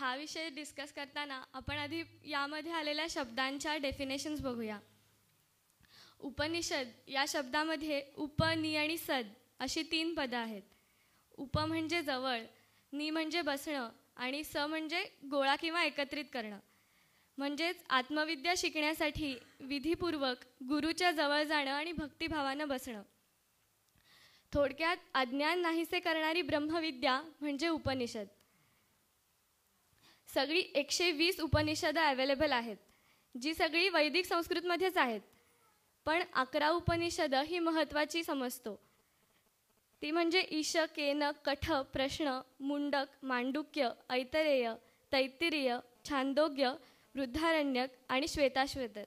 हा विषय डिस्कस करताना आपण आधी यामध्ये आलेल्या शब्दांच्या डेफिनेशन्स बघूया. उपनिषद या शब्दामध्ये उप नि आणि सद अशी तीन पदं आहेत. उप म्हणजे जवळ नि म्हणजे बसणं आणि स म्हणजे गोळा किंवा एकत्रित करणं. म्हणजेच आत्मविद्या शिकण्यासाठी विधीपूर्वक गुरुच्या जवळ जाणं आणि भक्तिभावानं बसणं. थोडक्यात अज्ञान नाहीसे करणारी ब्रह्मविद्या म्हणजे उपनिषद. सगळी एकशे वीस उपनिषदं अवेलेबल आहेत जी सगळी वैदिक संस्कृतमध्येच आहेत. पण अकरा उपनिषदं ही महत्त्वाची समजतो. ती म्हणजे ईश केन कठ प्रश्न मुंडक मांडुक्य ऐतरेय तैत्तिरीय छांदोग्य वृद्धारण्यक आणि श्वेताश्वेतर.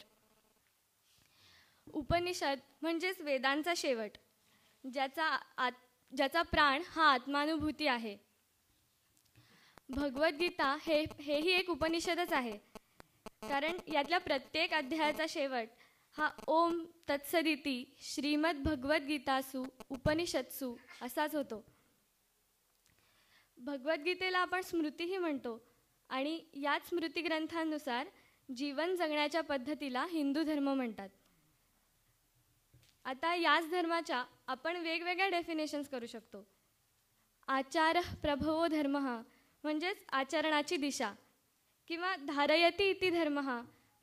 उपनिषद म्हणजेच वेदांचा शेवट ज्याचा आत ज्याचा प्राण हा आत्मानुभूती आहे. भगवद्गीता हे हेही एक उपनिषदच आहे. कारण यातल्या प्रत्येक अध्यायाचा शेवट हा ओम तत्सदिती श्रीमद भगवद्गीतासु उपनिषदसु असाच होतो. भगवद्गीतेला आपण स्मृतीही म्हणतो आणि याच स्मृतिग्रंथांनुसार जीवन जगण्याच्या पद्धतीला हिंदू धर्म म्हणतात. आता याच धर्माच्या आपण वेगवेगळ्या डेफिनेशन्स करू शकतो. आचार प्रभवो धर्म म्हणजेच आचरणाची दिशा. किंवा धारयती इति धर्म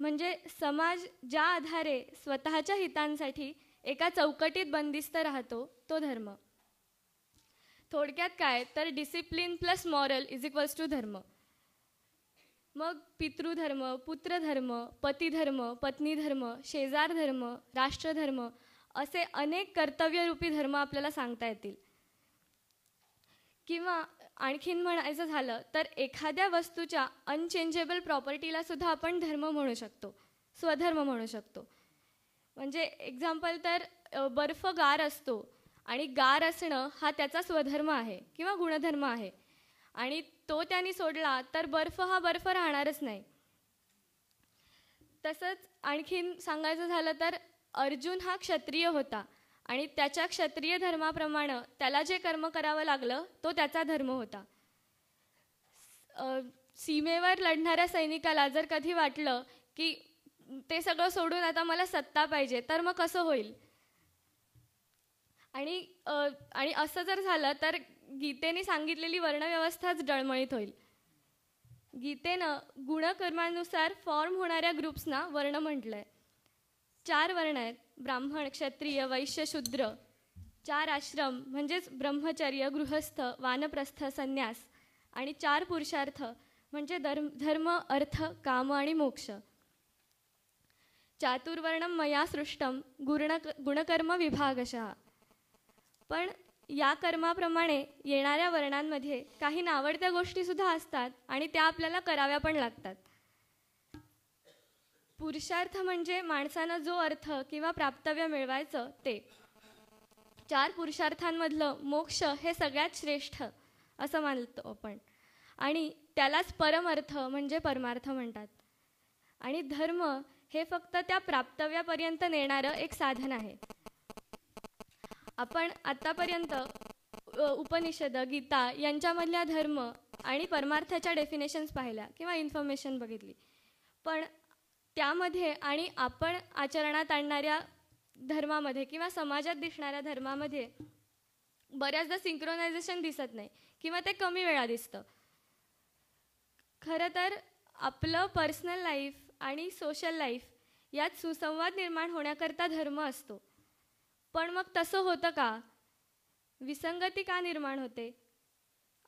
म्हणजे समाज ज्या आधारे स्वतःच्या हितांसाठी एका चौकटीत बंदिस्त राहतो तो धर्म. थोडक्यात काय? तर discipline plus moral is equals to धर्म. मग पितृधर्म पुत्रधर्म पतिधर्म पत्नीधर्म शेजार धर्म राष्ट्रधर्म असे अनेक कर्तव्यरूपी धर्म आपल्याला सांगता येतील. किंवा आणखीन म्हणायचं झालं तर एखाद्या वस्तूच्या अनचेंजेबल प्रॉपर्टीला सुद्धा आपण धर्म म्हणू शकतो स्वधर्म म्हणू शकतो. म्हणजे एक्झाम्पल तर बर्फ गार असतो आणि गार असणं हा त्याचा स्वधर्म आहे किंवा गुणधर्म आहे. आणि तो त्यांनी सोडला तर बर्फ हा बर्फ राहणारच नाही. तसंच आणखीन सांगायचं झालं तर अर्जुन हा क्षत्रिय होता. आणि त्याच्या क्षत्रिय धर्माप्रमाणे त्याला जे कर्म करावं लागलं तो त्याचा धर्म होता. सीमेवर लढणाऱ्या सैनिकाला जर कधी वाटलं की ते सगळं सोडून आता मला सत्ता पाहिजे तर मग कसं होईल? आणि आणि असं जर झालं तर गीतेने सांगितलेली वर्णव्यवस्थाच डळमळीत होईल. गीतेनं गुणकर्मानुसार फॉर्म होणाऱ्या ग्रुप्सना वर्ण म्हटलं आहे चार वर्ण आहेत. ब्राह्मण क्षत्रिय वैश्य शूद्र. चार आश्रम म्हणजेच ब्रह्मचर्य गृहस्थ वानप्रस्थ संन्यास. आणि चार पुरुषार्थ म्हणजे धर्म धर्म अर्थ काम आणि मोक्ष. चातुर्वर्णम मया सृष्टम गुण गुणकर्म विभागशः. पण या कर्माप्रमाणे येणाऱ्या वर्णांमध्ये काही नावडत्या गोष्टीसुद्धा असतात आणि त्या आपल्याला कराव्या पण लागतात. पुरुषार्थ म्हणजे माणसानं जो अर्थ किंवा प्राप्तव्य मिळवायचं ते. चार पुरुषार्थांमधलं मोक्ष हे सगळ्यात श्रेष्ठ असं मानतो आपण. आणि त्यालाच परमर्थ म्हणजे परमार्थ म्हणतात. आणि धर्म हे फक्त त्या प्राप्तव्यापर्यंत नेणारं एक साधन आहे. आपण आत्तापर्यंत उपनिषद गीता यांच्यामधल्या धर्म आणि परमार्थाच्या डेफिनेशन्स पाहिल्या किंवा इन्फॉर्मेशन बघितली. पण त्यामध्ये आणि आपण आचरणात आणणाऱ्या धर्मामध्ये किंवा समाजात दिसणाऱ्या धर्मामध्ये बऱ्याचदा सिंक्रोनायझेशन दिसत नाही किंवा ते कमी वेळा दिसतं. खरं तर आपलं पर्सनल लाईफ आणि सोशल लाईफ यात सुसंवाद निर्माण होण्याकरता धर्म असतो. पण मग तसं होतं का? विसंगती का निर्माण होते?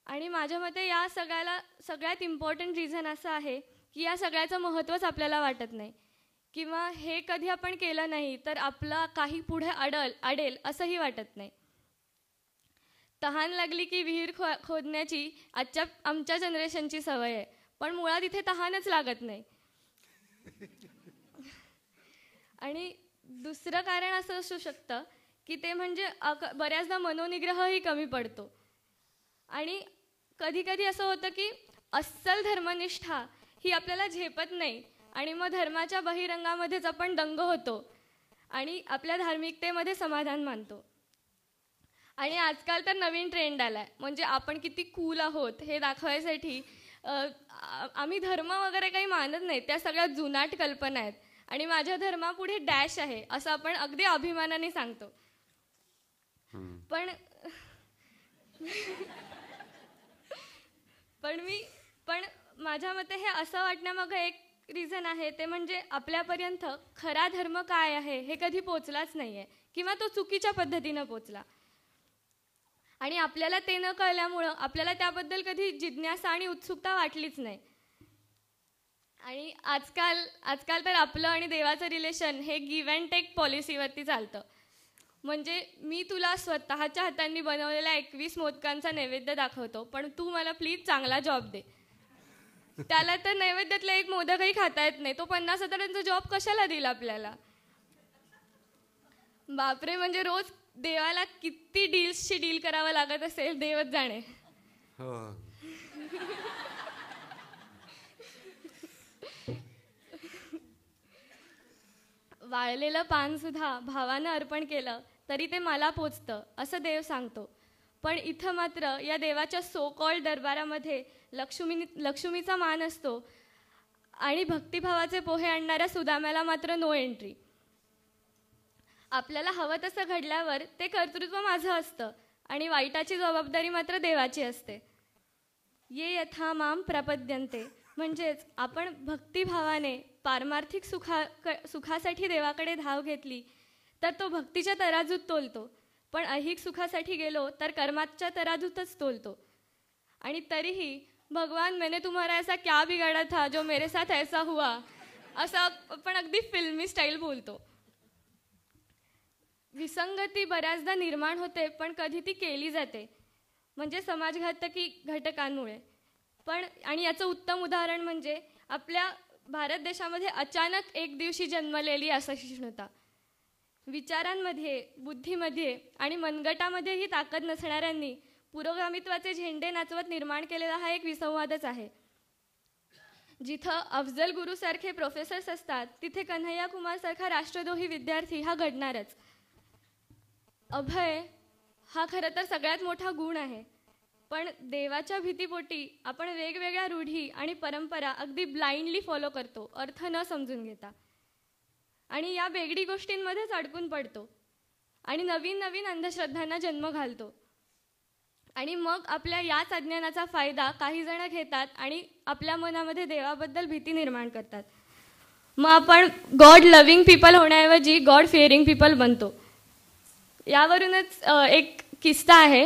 आणि माझ्या मते या सगळ्याला सगळ्यात इम्पॉर्टंट रिझन असं आहे की या सगळ्याचं महत्त्वच आपल्याला वाटत नाही. किंवा हे कधी आपण केलं नाही तर आपला काही पुढे अडल अडेल असंही वाटत नाही. तहान लागली की विहीर खो खोदण्याची आजच्या आमच्या जनरेशनची सवय आहे. पण मुळात इथे तहानच लागत नाही. आणि दुसरं कारण असं असू शकतं की ते म्हणजे बऱ्याचदा मनोनिग्रहही कमी पडतो. आणि कधी कधी असं होतं की अस्सल धर्मनिष्ठा ही आपल्याला झेपत नाही. आणि मग धर्माच्या बहिरंगामध्येच आपण दंग होतो आणि आपल्या धार्मिकतेमध्ये समाधान मानतो. आणि आजकाल तर नवीन ट्रेंड आला आहे म्हणजे आपण किती कूल आहोत हे दाखवायसाठी आम्ही धर्म वगैरे काही मानत नाही. त्या सगळ्या जुनाट कल्पना आहेत. आणि माझ्या धर्मापुढे डॅश आहे असं आपण अगदी अभिमानाने सांगतो. पण पण मी पण माझ्या मते हे असं वाटण्यामागं एक रिझन आहे. ते म्हणजे आपल्यापर्यंत खरा धर्म काय आहे हे कधी पोचलाच नाही आहे किंवा तो चुकीच्या पद्धतीनं पोचला. आणि आपल्याला ते न कळल्यामुळं आपल्याला त्याबद्दल कधी जिज्ञासा आणि उत्सुकता वाटलीच नाही. आणि आजकाल आजकाल तर आपलं आणि देवाचं रिलेशन हे गिव्ह अँड टेक पॉलिसीवरती चालतं. म्हणजे मी तुला स्वतःच्या हातांनी बनवलेल्या एकवीस मोदकांचा नैवेद्य दाखवतो पण तू मला प्लीज चांगला जॉब दे. त्याला तर नैवेद्यातला एक मोदकही खाता येत नाही. तो पन्नास हजारांचा जॉब कशाला देईल आपल्याला? बापरे म्हणजे रोज देवाला किती डील्सची डील करावं लागत असेल देवच जाणे. हो. वाळलेलं पान सुद्धा भावानं अर्पण केलं तरी ते मला पोचतं असं देव सांगतो. पण इथं मात्र या देवाच्या सो कॉल दरबारामध्ये लक्ष्मी लक्ष्मीचा मान असतो आणि भक्तिभावाचे पोहे आणणाऱ्या सुदाम्याला मात्र नो एंट्री आपल्याला हवं तसं घडल्यावर ते कर्तृत्व माझं असतं आणि वाईटाची जबाबदारी मात्र देवाची असते. ये यथा माम प्रपद्यन्ते. म्हणजेच आपण भक्तिभावाने पारमार्थिक सुखा क सुखासाठी देवाकडे धाव घेतली तर तो भक्तीच्या तराजूत तोलतो. पण ऐहिक सुखासाठी गेलो तर कर्माच्या तराजूतच तोलतो. आणि तरीही भगवान मैंने तुम्हारा ऐसा क्या बिगाड़ा था जो मेरे साथ ऐसा हुआ? असं आपण अगदी फिल्मी स्टाईल बोलतो. विसंगती बऱ्याचदा निर्माण होते पण कधी ती केली जाते. म्हणजे समाजघातकी घटकांमुळे. पण आणि याचं उत्तम उदाहरण म्हणजे आपल्या भारत देशामध्ये अचानक एक दिवशी जन्मलेली असहिष्णुता विचारांमध्ये बुद्धीमध्ये आणि मनगटामध्ये ही ताकद नसणाऱ्यांनी पुरोगामित्वाचे झेंडे नाचवत निर्माण केलेला हा एक विसंवादच आहे. जिथं अफजल गुरुसारखे प्रोफेसर्स असतात तिथे कन्हैया कुमारसारखा राष्ट्रद्रोही विद्यार्थी हा घडणारच. अभय हा खरं तर सगळ्यात मोठा गुण आहे. पण देवाच्या भीतीपोटी आपण वेगवेगळ्या रूढी आणि परंपरा अगदी ब्लाइंडली फॉलो करतो अर्थ न समजून घेता. आणि या वेगळी गोष्टींमध्येच अडकून पडतो. आणि नवीन नवीन अंधश्रद्धांना जन्म घालतो. आणि मग आपल्या याच अज्ञानाचा फायदा काही जण घेतात आणि आपल्या मनामध्ये देवाबद्दल भीती निर्माण करतात. मग आपण गॉड लव्हिंग पीपल होण्याऐवजी गॉड फिअरिंग पीपल बनतो. यावरूनच एक किस्सा आहे.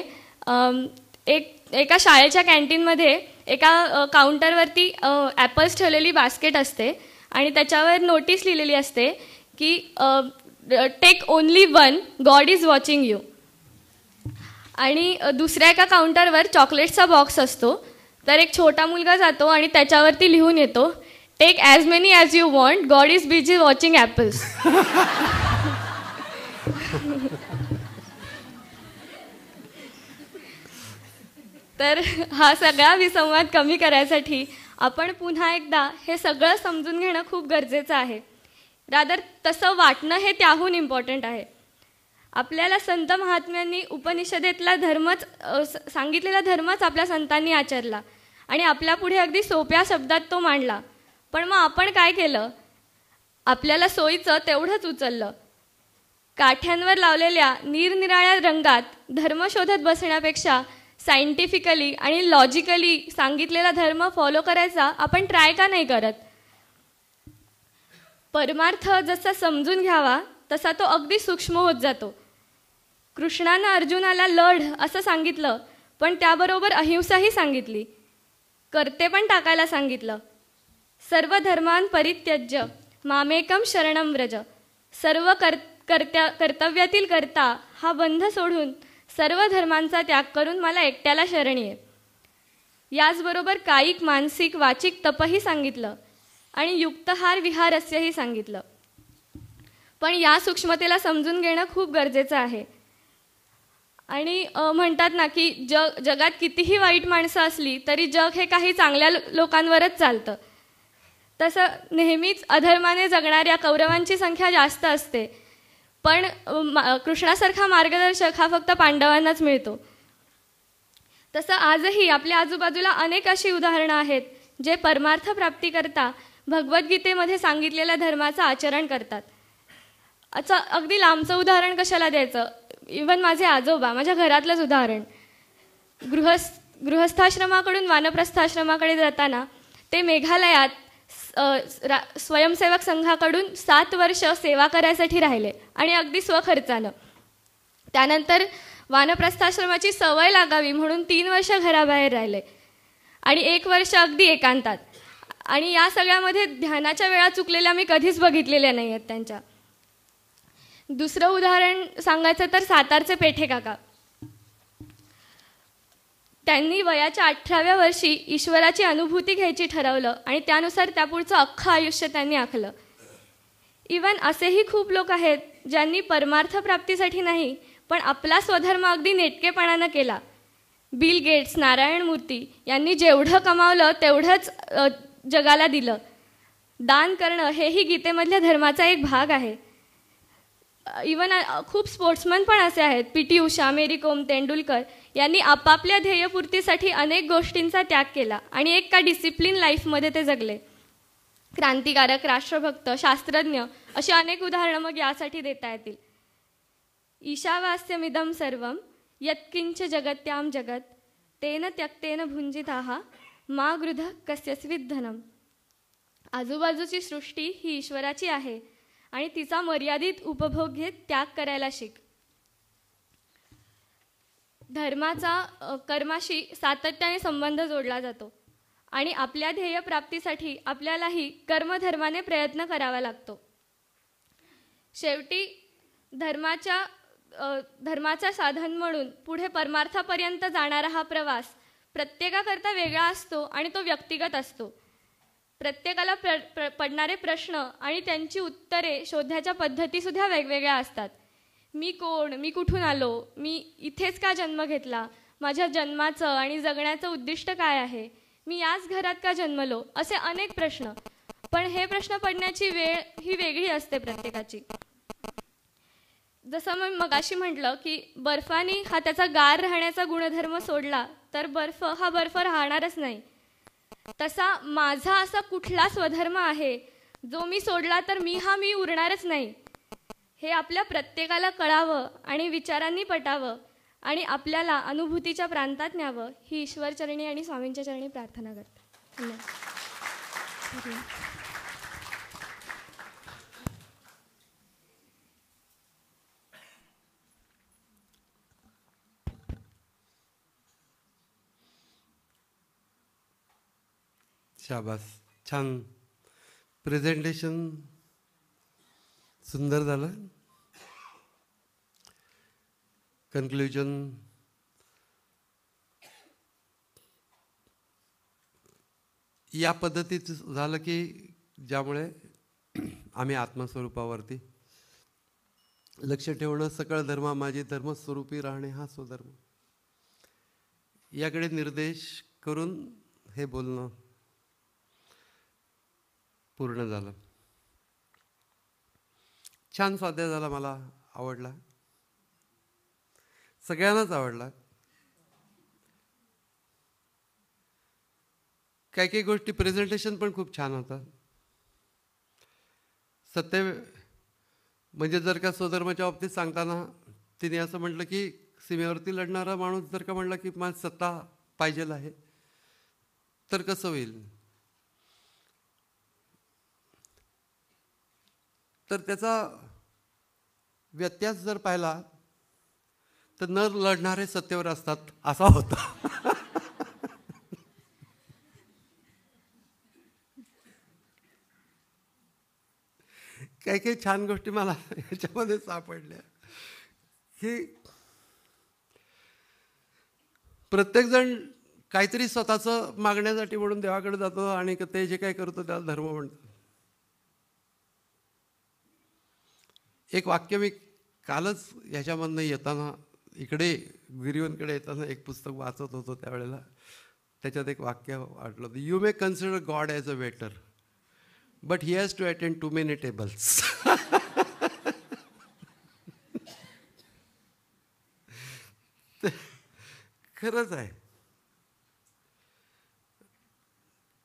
एक एका शाळेच्या कॅन्टीनमध्ये एका काउंटरवरती ॲपल्स ठेवलेली बास्केट असते. आणि त्याच्यावर नोटीस लिहिलेली असते की take only one God is watching you आणि दुसऱ्या एका काउंटरवर चॉकलेट्सचा बॉक्स असतो. तर एक छोटा मुलगा जातो आणि त्याच्यावरती लिहून येतो take as many as you want God is busy watching apples तर हा सगळा विसंवाद कमी करायसाठी आपण पुन्हा एकदा हे सगळं समजून घेणं खूप गरजेचं आहे. रादर तसं वाटणं हे त्याहून इम्पॉर्टंट आहे. आपल्याला संत महात्म्यांनी उपनिषदेतला धर्मच सांगितलेला धर्मच आपल्या संतांनी आचरला आणि आपल्या पुढे अगदी सोप्या शब्दात तो मांडला. पण मग आपण काय केलं? आपल्याला सोयीचं तेवढंच उचललं. काठ्यांवर लावलेल्या निरनिराळ्या रंगात धर्म शोधत बसण्यापेक्षा सायंटिफिकली आणि लॉजिकली सांगितलेला धर्म फॉलो करायचा आपण ट्राय का नाही करत? परमार्थ जसा समजून घ्यावा तसा तो अगदी सूक्ष्म होत जातो. कृष्णानं अर्जुनाला लढ असं सांगितलं पण त्याबरोबर अहिंसाही सांगितली. करते पण टाकायला सांगितलं. सर्व धर्मान परित्यज्य मामेकम शरणम व्रज. सर्व कर कर्त्या कर्तव्यातील करता हा बंध सोडून सर्व धर्मांचा त्याग करून मला एकट्याला शरणी आहे याचबरोबर कायिक मानसिक वाचिक तपही सांगितलं आणि युक्तहार विहारस्यही सांगितलं. पण या सूक्ष्मतेला समजून घेणं खूप गरजेचं आहे. आणि म्हणतात ना की जग जगात कितीही वाईट माणसं असली तरी जग हे काही चांगल्या लोकांवरच चालतं. तसं नेहमीच अधर्माने जगणाऱ्या कौरवांची संख्या जास्त असते. पण मा- कृष्णासारखा मार्गदर्शक हा फक्त पांडवांनाच मिळतो. तसं आजही आपल्या आजूबाजूला अनेक अशी उदाहरणं आहेत जे परमार्थ प्राप्तीकरता भगवद्गीतेमध्ये सांगितलेल्या धर्माचं आचरण करतात. अच्छा अगदी लांबचं उदाहरण कशाला द्यायचं? इवन माझे आजोबा माझ्या घरातलंच उदाहरण. गृहस्थ गृहस्थाश्रमाकडून वानप्रस्थाश्रमाकडे जाताना ते मेघालयात स्वयंसेवक संघाकडून सात वर्ष सेवा करायसाठी राहिले आणि अगदी स्वखर्चानं. त्यानंतर वानप्रस्थाश्रमाची सवय लागावी म्हणून तीन वर्ष घराबाहेर राहिले आणि एक वर्ष अगदी एकांतात. आणि या सगळ्यामध्ये ध्यानाच्या वेळा चुकलेल्या मी कधीच बघितलेल्या नाही आहेत त्यांच्या. दुसरं उदाहरण सांगायचं तर सातारचे पेठे काका. त्यांनी वयाच्या अठराव्या वर्षी ईश्वराची अनुभूती घ्यायची ठरवलं आणि त्यानुसार त्यापुढचं अख्खं आयुष्य त्यांनी आखलं. इवन असेही खूप लोक आहेत ज्यांनी परमार्थ प्राप्तीसाठी नाही पण आपला स्वधर्म अगदी नेटकेपणानं केला. बिल गेट्स नारायण मूर्ती यांनी जेवढं कमावलं तेवढंच जगाला दिलं. दान करणं हेही गीतेमधल्या धर्माचा एक भाग आहे. इवन खूप स्पोर्ट्समन पण असे आहेत. पी टी उषा मेरी कोम तेंडुलकर यांनी आपापल्या ध्येयपूर्तीसाठी अनेक गोष्टींचा त्याग केला आणि एक का डिसिप्लिन लाईफमध्ये ते जगले. क्रांतिकारक राष्ट्रभक्त शास्त्रज्ञ अशी अनेक उदाहरणं मग यासाठी देता येतील. ईशावास्यमिदम सर्व यत्किंच जगत्याम जगत तेन त्यक्तेन भुंजित आहा मा गृध कस्यस्वित धनम. आजूबाजूची सृष्टी ही ईश्वराची आहे. आणि तिचा मर्यादित उपभोग घेत त्याग करायला शिक. धर्माचा कर्माशी सातत्याने संबंध जोडला जातो आणि आपल्या ध्येयप्राप्तीसाठी आपल्यालाही कर्मधर्माने प्रयत्न करावा लागतो. शेवटी धर्माच्या धर्माचा साधन म्हणून पुढे परमार्थापर्यंत जाणारा हा प्रवास प्रत्येकाकरता वेगळा असतो आणि तो व्यक्तिगत असतो. प्रत्येकाला प्र प्र पडणारे प्रश्न आणि त्यांची उत्तरे शोधण्याच्या पद्धतीसुद्धा वेगवेगळ्या असतात. मी कोण? मी कुठून आलो? मी इथेच का जन्म घेतला? माझ्या जन्माचं आणि जगण्याचं उद्दिष्ट काय आहे? मी याच घरात का जन्मलो? असे अनेक प्रश्न. पण हे प्रश्न पडण्याची वेळ ही वेगळी असते प्रत्येकाची. जसं मी मगाशी म्हटलं की बर्फानी हा त्याचा गार राहण्याचा गुणधर्म सोडला तर बर्फ हा बर्फ राहणारच नाही. तसा माझा असा कुठला स्वधर्म आहे? जो मी सोडला तर मी हा मी उरणारच नाही. हे आपल्या प्रत्येकाला कळावं आणि विचारांनी पटावं आणि आपल्याला अनुभूतीच्या प्रांतात न्यावं. ही ईश्वरचरणी आणि स्वामींच्या चरणी प्रार्थना करते. शाबास. छान. प्रेझेंटेशन सुंदर झालं. कन्क्ल्युजन या पद्धतीत झालं की ज्यामुळे आम्ही आत्मस्वरूपावरती लक्ष ठेवणं सकळ धर्मा माझे धर्मस्वरूपी राहणे हा स्वधर्म. याकडे निर्देश करून हे बोलणं. पूर्ण झालं. छान स्वाध्याय झाला मला आवडला. सगळ्यांनाच आवडला. काही काही गोष्टी प्रेझेंटेशन पण खूप छान होतं. सत्य म्हणजे जर का स्वधर्माच्या बाबतीत सांगताना तिने असं म्हटलं की सीमेवरती लढणारा माणूस जर का म्हटला की मला सत्ता पाहिजेल आहे तर कसं होईल? तर त्याचा व्यत्यास जर पाहिला तर न लढणारे सत्तेवर असतात असा होता. काही काही छान गोष्टी मला याच्यामध्ये सापडल्या. की प्रत्येकजण काहीतरी स्वतःचं मागण्यासाठी म्हणून देवाकडे जातो आणि ते जे काही करतो त्याला धर्म म्हणतो एक वाक्य मी कालच ह्याच्यामधनं येताना इकडे गिरीवनकडे येताना एक पुस्तक वाचत होतो त्यावेळेला. त्याच्यात एक वाक्य वाटलं होतं you may consider God as a waiter but he has to attend to many tables खरंच आहे.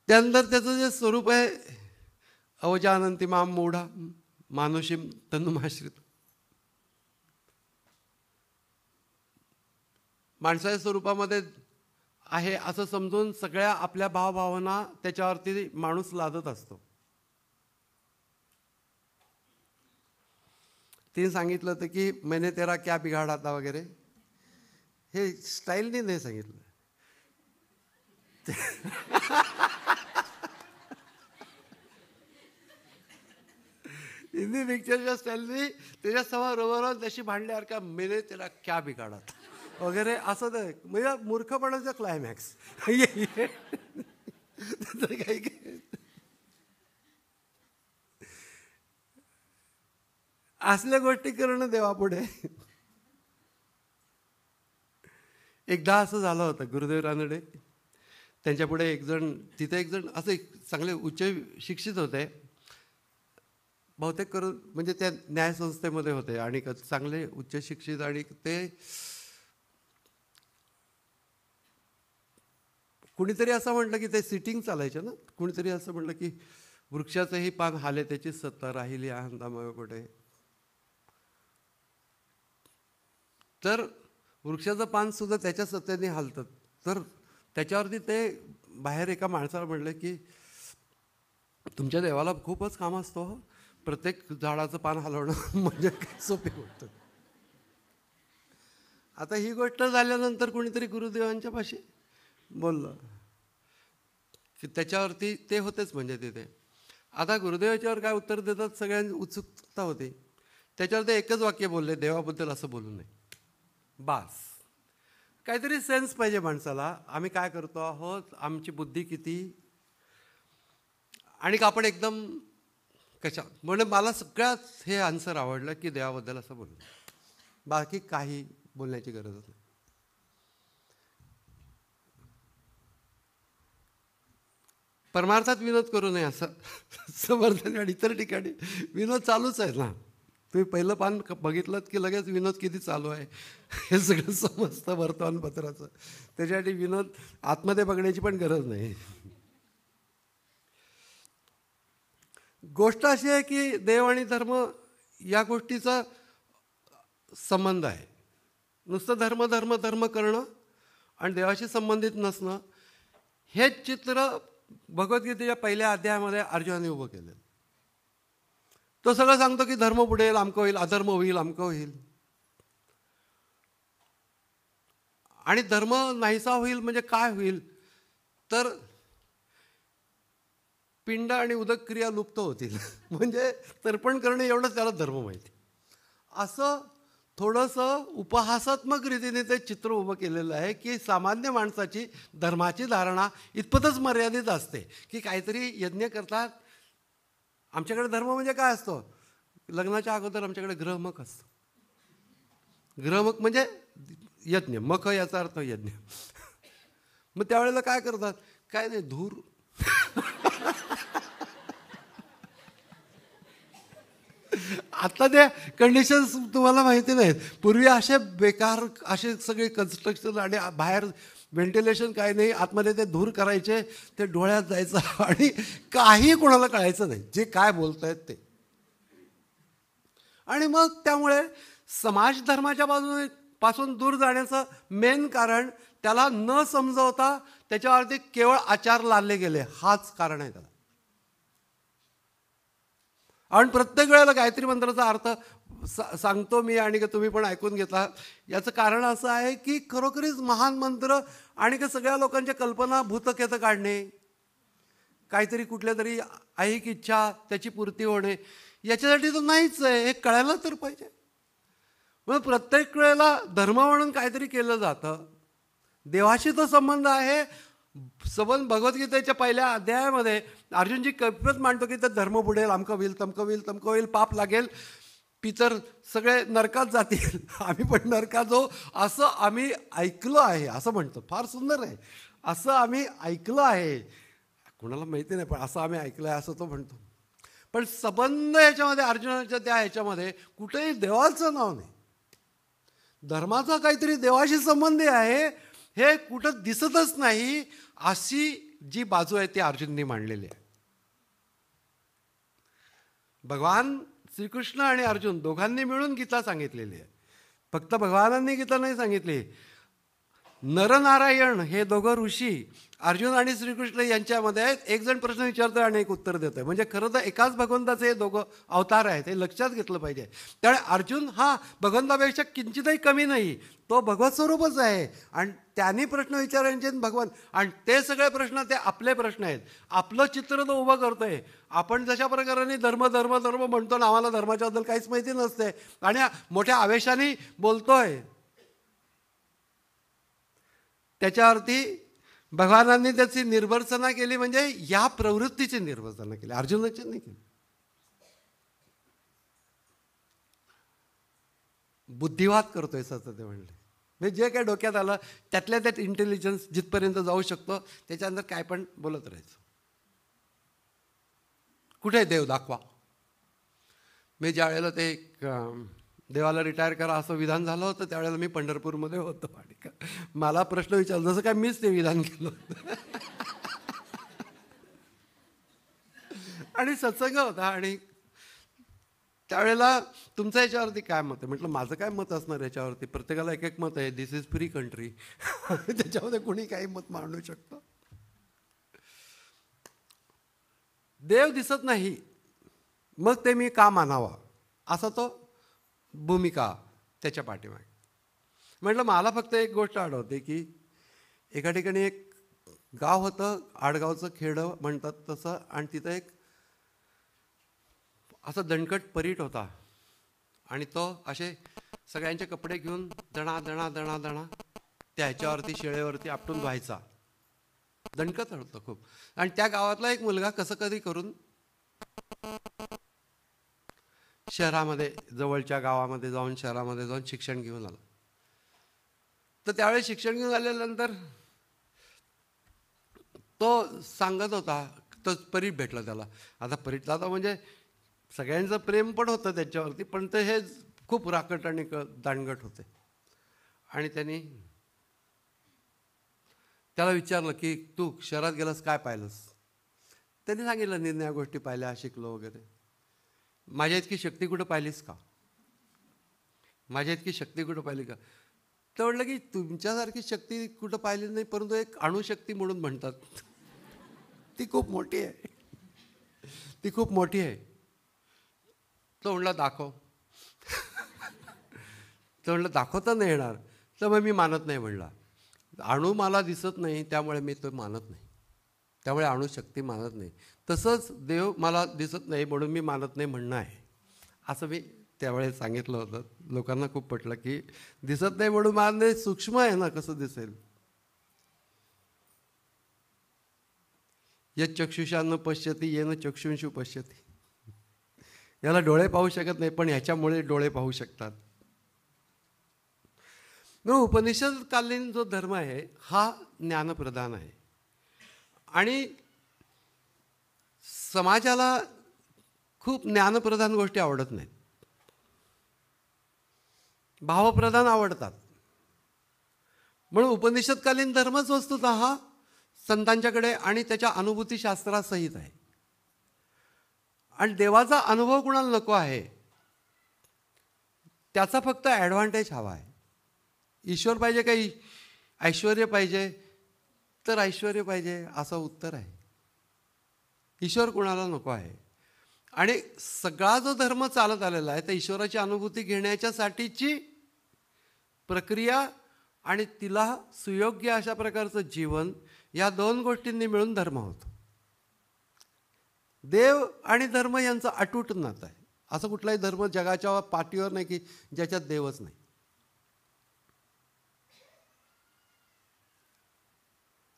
त्यानंतर त्याचं जे स्वरूप आहे अवजानंतिमाम मोढा मानुषीम तनुमाश्रित माणसाच्या स्वरूपामध्ये आहे असं समजून सगळ्या आपल्या भावभावना त्याच्यावरती माणूस लादत असतो. तिने सांगितलं होतं की मैंने तेरा क्या बिघाडा आता वगैरे? हे स्टाईलने नाही सांगितलं. हिंदी पिक्चरच्या स्टाईलने त्याच्यासमोर समोर तशी भांडल्यावर का मेने त्याला क्या बिघाडात वगैरे असं तर म्हणजे मूर्खपणाचं क्लायमॅक्स काही असल्या गोष्टी करणं देवापुढे एकदा असं झालं होतं गुरुदेव रानडे त्यांच्यापुढे एकजण तिथे एकजण असे असं एक चांगले उच्च शिक्षित होते बहुतेक करून म्हणजे त्या न्यायसंस्थेमध्ये होते आणि चांगले उच्च शिक्षित आणि ते कुणीतरी असं म्हटलं की ते सिटिंग चालायचे ना? कुणीतरी असं म्हटलं की वृक्षाचंही पान हाले त्याची सत्ता राहिली आनंदामय कुठे? तर वृक्षाचं पान सुद्धा त्याच्या सत्तेने हालतं. तर त्याच्यावरती ते बाहेर एका माणसाला म्हणलं की तुमच्या देवाला खूपच काम असतो हो. प्रत्येक झाडाचं पान हलवणं म्हणजे सोपी गोष्ट. आता ही गोष्ट झाल्यानंतर कोणीतरी गुरुदेवांच्या पाशी बोललं की त्याच्यावरती ते होतेच म्हणजे तिथे. आता गुरुदेवाच्यावर काय उत्तर देतात सगळ्यांची उत्सुकता होती. त्याच्यावर ते एकच वाक्य बोलले देवाबद्दल असं बोलू नये. बास. काहीतरी सेन्स पाहिजे माणसाला. आम्ही काय करतो आहोत? आमची बुद्धी किती? आणि आपण एकदम कशा? म्हणजे मला सगळ्यात हे आन्सर आवडलं की देवाबद्दल असं बोललं बाकी काही बोलण्याची गरजच नाही. परमार्थात विनोद करू नये असं. समर्थन आणि इतर ठिकाणी विनोद चालूच आहे ना. तुम्ही पहिलं पान बघितलं की लगेच विनोद किती चालू आहे? हे सगळं समजतं वर्तमानपत्राचं. त्याच्यासाठी विनोद आतमध्ये बघण्याची पण गरज नाही. गोष्ट अशी आहे की देव आणि धर्म या गोष्टीचा संबंध आहे. नुसतं धर्म धर्म धर्म करणं आणि देवाशी संबंधित नसणं हे चित्र भगवद्गीतेच्या पहिल्या अध्यायामध्ये अर्जुनाने उभं केलं तो सगळं सांगतो की धर्म बुडेल आमकं होईल अधर्म होईल आमकं होईल. आणि धर्म नाहीसा होईल म्हणजे काय होईल? तर पिंड आणि उदक क्रिया लुप्त होतील. म्हणजे तर्पण करणे एवढंच त्याला धर्म माहिती. असं थोडंसं उपहासात्मक रीतीने ते चित्र उभं केलेलं आहे की सामान्य माणसाची धर्माची धारणा इतपतच मर्यादित असते की काहीतरी यज्ञ करतात. आमच्याकडे धर्म म्हणजे काय असतो? लग्नाच्या अगोदर आमच्याकडे ग्रहमक असतं. ग्रहमक म्हणजे यज्ञ. मख याचा अर्थ यज्ञ. मग त्यावेळेला काय करतात? काय नाही धूर. आता त्या कंडिशन्स तुम्हाला माहिती नाहीत. पूर्वी असे बेकार असे सगळे कन्स्ट्रक्शन आणि बाहेर व्हेंटिलेशन काही नाही. आतमध्ये ते धूर करायचे ते डोळ्यात जायचं आणि काही कोणाला कळायचं नाही. जे काय बोलत आहेत ते. आणि मग त्यामुळे समाज धर्माच्या बाजूने पासून दूर जाण्याचं मेन कारण त्याला न समजवता त्याच्यावरती केवळ आचार लादले गेले. हाच कारण आहे त्याला. आणि प्रत्येक वेळेला गायत्री मंत्राचा अर्थ सा सांगतो मी आणि का तुम्ही पण ऐकून घेता याचं कारण असं आहे की खरोखरीच महान मंत्र आणि का सगळ्या लोकांच्या कल्पना भूतकेतं काढणे काहीतरी कुठल्या तरी ऐक इच्छा त्याची पूर्ती होणे याच्यासाठी तर नाहीच आहे हे कळायला तर पाहिजे. मग प्रत्येक वेळेला धर्म म्हणून काहीतरी केलं जातं. देवाशी तो संबंध आहे सबंध भगवद्गीतेच्या पहिल्या अध्यायामध्ये अर्जुनजी कल्पत मांडतो की तर धर्म बुडेल अमकं होईल तमकं होईल तमकं होईल पाप लागेल. पितर सगळे नरकात जातील. आम्ही पण नरका जो असं आम्ही ऐकलं आहे असं म्हणतो. फार सुंदर आहे. असं आम्ही ऐकलं आहे. कुणाला माहिती नाही पण असं आम्ही ऐकलं आहे असं तो म्हणतो. पण सबंध याच्यामध्ये अर्जुनाच्या त्या ह्याच्यामध्ये कुठेही देवाचं नाव नाही. धर्माचा काहीतरी देवाशी संबंधी आहे हे कुठं दिसतच नाही अशी जी बाजू आहे ती अर्जुननी मांडलेली आहे. भगवान श्रीकृष्ण आणि अर्जुन दोघांनी मिळून गीता सांगितलेली आहे. फक्त भगवानांनी गीता नाही सांगितली नरनारायण हे दोघं ऋषी अर्जुन आणि श्रीकृष्ण यांच्यामध्ये आहेत. एक जण प्रश्न विचारतोय आणि एक उत्तर देतोय. म्हणजे खरं तर एकाच भगवंताचे हे दोघं अवतार आहेत हे लक्षात घेतलं पाहिजे. त्यामुळे अर्जुन हा भगवंतापेक्षा किंचितही कमी नाही तो भगवत स्वरूपच आहे. आणि त्यांनी प्रश्न विचारायचे भगवान. आणि ते सगळे प्रश्न ते आपले प्रश्न आहेत. आपलं चित्र तो उभं करतोय. आपण जशा प्रकाराने धर्म धर्म धर्म म्हणतो ना आम्हाला धर्माच्याबद्दल काहीच माहिती नसते. आणि मोठ्या आवेशाने बोलतोय. त्याच्यावरती भगवानांनी त्याची निर्भर्सना केली म्हणजे या प्रवृत्तीची निर्भर्सना केली. अर्जुनाची नाही केली. बुद्धिवाद करतोय सतत ते म्हणले. म्हणजे जे काय डोक्यात आलं त्यातल्या त्यात इंटेलिजन्स जिथपर्यंत जाऊ शकतो त्याच्यानंतर काय पण बोलत राहायचं. कुठे देव दाखवा. मी ज्या वेळेला ते एक, देवाला रिटायर करा असं विधान झालं होतं त्यावेळेला मी पंढरपूरमध्ये होतो आणि का- मला प्रश्न विचारला जसं काय मीच ते विधान केलं होतं. आणि सत्संग होता आणि त्यावेळेला तुमचं याच्यावरती काय मत आहे? म्हटलं माझं काय मत असणार याच्यावरती? प्रत्येकाला एक एक मत आहे दिस इज फ्री कंट्री त्याच्यामध्ये कोणी काही मत मांडू शकतं? देव दिसत नाही मग ते मी का मानावा? असा तो भूमिका त्याच्या पाठीमागे. म्हटलं मला फक्त एक गोष्ट आठवते की एका ठिकाणी एक गाव होतं आडगावचं खेडं म्हणतात तसं आणि तिथं एक असा दणकट परीट होता. आणि तो असे सगळ्यांचे कपडे घेऊन दणा दणा दणा दणा त्या ह्याच्यावरती शेळेवरती आपटून व्हायचा. दणकत होतं खूप. आणि त्या गावातला एक मुलगा कसं कधी करून शहरामध्ये जवळच्या गावामध्ये जाऊन शहरामध्ये जाऊन शिक्षण घेऊन आला. तर त्यावेळेस शिक्षण घेऊन आल्यानंतर तो सांगत होता तो परीट भेटला त्याला. आता परीटला आता म्हणजे सगळ्यांचं प्रेम पण होतं त्याच्यावरती पण ते हे खूप राकट आणि क दांडगट होते. आणि त्यांनी त्याला विचारलं की तू शहरात गेलास काय पाहिलंस? त्यांनी सांगितलं निर्णया गोष्टी पाहिल्या शिकलो वगैरे. माझ्या इतकी शक्ती कुठं पाहिलीस का? माझ्या इतकी शक्ती कुठं पाहिली का? तर म्हटलं की तुमच्यासारखी शक्ती कुठं पाहिली नाही परंतु एक अणुशक्ती म्हणून म्हणतात. ती खूप मोठी आहे. ती खूप मोठी आहे. तो म्हणला दाखव. तो म्हणलं दाखवता नाही येणार. तर मग मी मानत नाही म्हणला अणू मला दिसत नाही त्यामुळे मी तो मानत नाही. त्यामुळे अणुशक्ती मानत नाही. तसंच देव मला दिसत नाही म्हणून मी मानत नाही म्हणणं आहे. असं मी त्यावेळेस सांगितलं होतं. लोकांना खूप पटलं की दिसत नाही म्हणून मानणे सूक्ष्म आहे ना कसं दिसेल? या चक्षुषानं पश्यती येणं चक्षुंशू पश्यती. याला डोळे पाहू शकत नाही पण ह्याच्यामुळे डोळे पाहू शकतात. उपनिषदकालीन जो धर्म आहे हा ज्ञानप्रधान आहे. आणि समाजाला खूप ज्ञानप्रधान गोष्टी आवडत नाहीत. भावप्रधान आवडतात. म्हणून उपनिषदकालीन धर्मच वस्तुत हा संतांच्याकडे आणि त्याच्या अनुभूतीशास्त्रासहित आहे. आणि देवाचा अनुभव कुणाला नको आहे? त्याचा फक्त ॲडव्हान्टेज हवा आहे. ईश्वर पाहिजे काही? ऐश्वर पाहिजे? तर ऐश्वर पाहिजे असं उत्तर आहे. ईश्वर कुणाला नको आहे? आणि सगळा जो धर्म चालत आलेला आहे त्या ईश्वराची अनुभूती घेण्याच्यासाठीची प्रक्रिया आणि तिला सुयोग्य अशा प्रकारचं जीवन या दोन गोष्टींनी मिळून धर्म होतो. देव आणि धर्म यांचं अटूट नातं आहे. असं कुठलाही धर्म जगाच्या पाठीवर नाही की ज्याच्यात देवच नाही.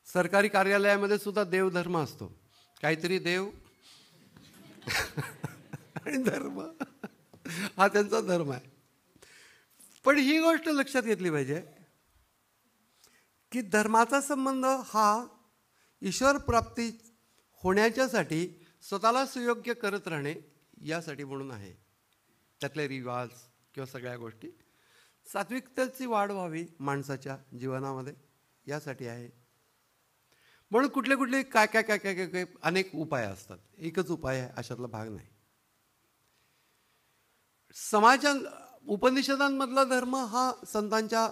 सरकारी कार्यालयामध्ये सुद्धा देवधर्म असतो. काहीतरी देव. आणि धर्म. हा त्यांचा धर्म आहे. पण ही गोष्ट लक्षात घेतली पाहिजे की धर्माचा संबंध हा ईश्वर प्राप्ती होण्याच्यासाठी स्वतःला सुयोग्य करत राहणे यासाठी म्हणून आहे. त्यातले रिवाज किंवा सगळ्या गोष्टी सात्विकतेची वाढ व्हावी माणसाच्या जीवनामध्ये यासाठी आहे. म्हणून कुठले कुठले काय काय काय काय काय काय अनेक उपाय असतात. एकच उपाय आहे अशातला भाग नाही. समाजा उपनिषदांमधला धर्म हा संतांच्या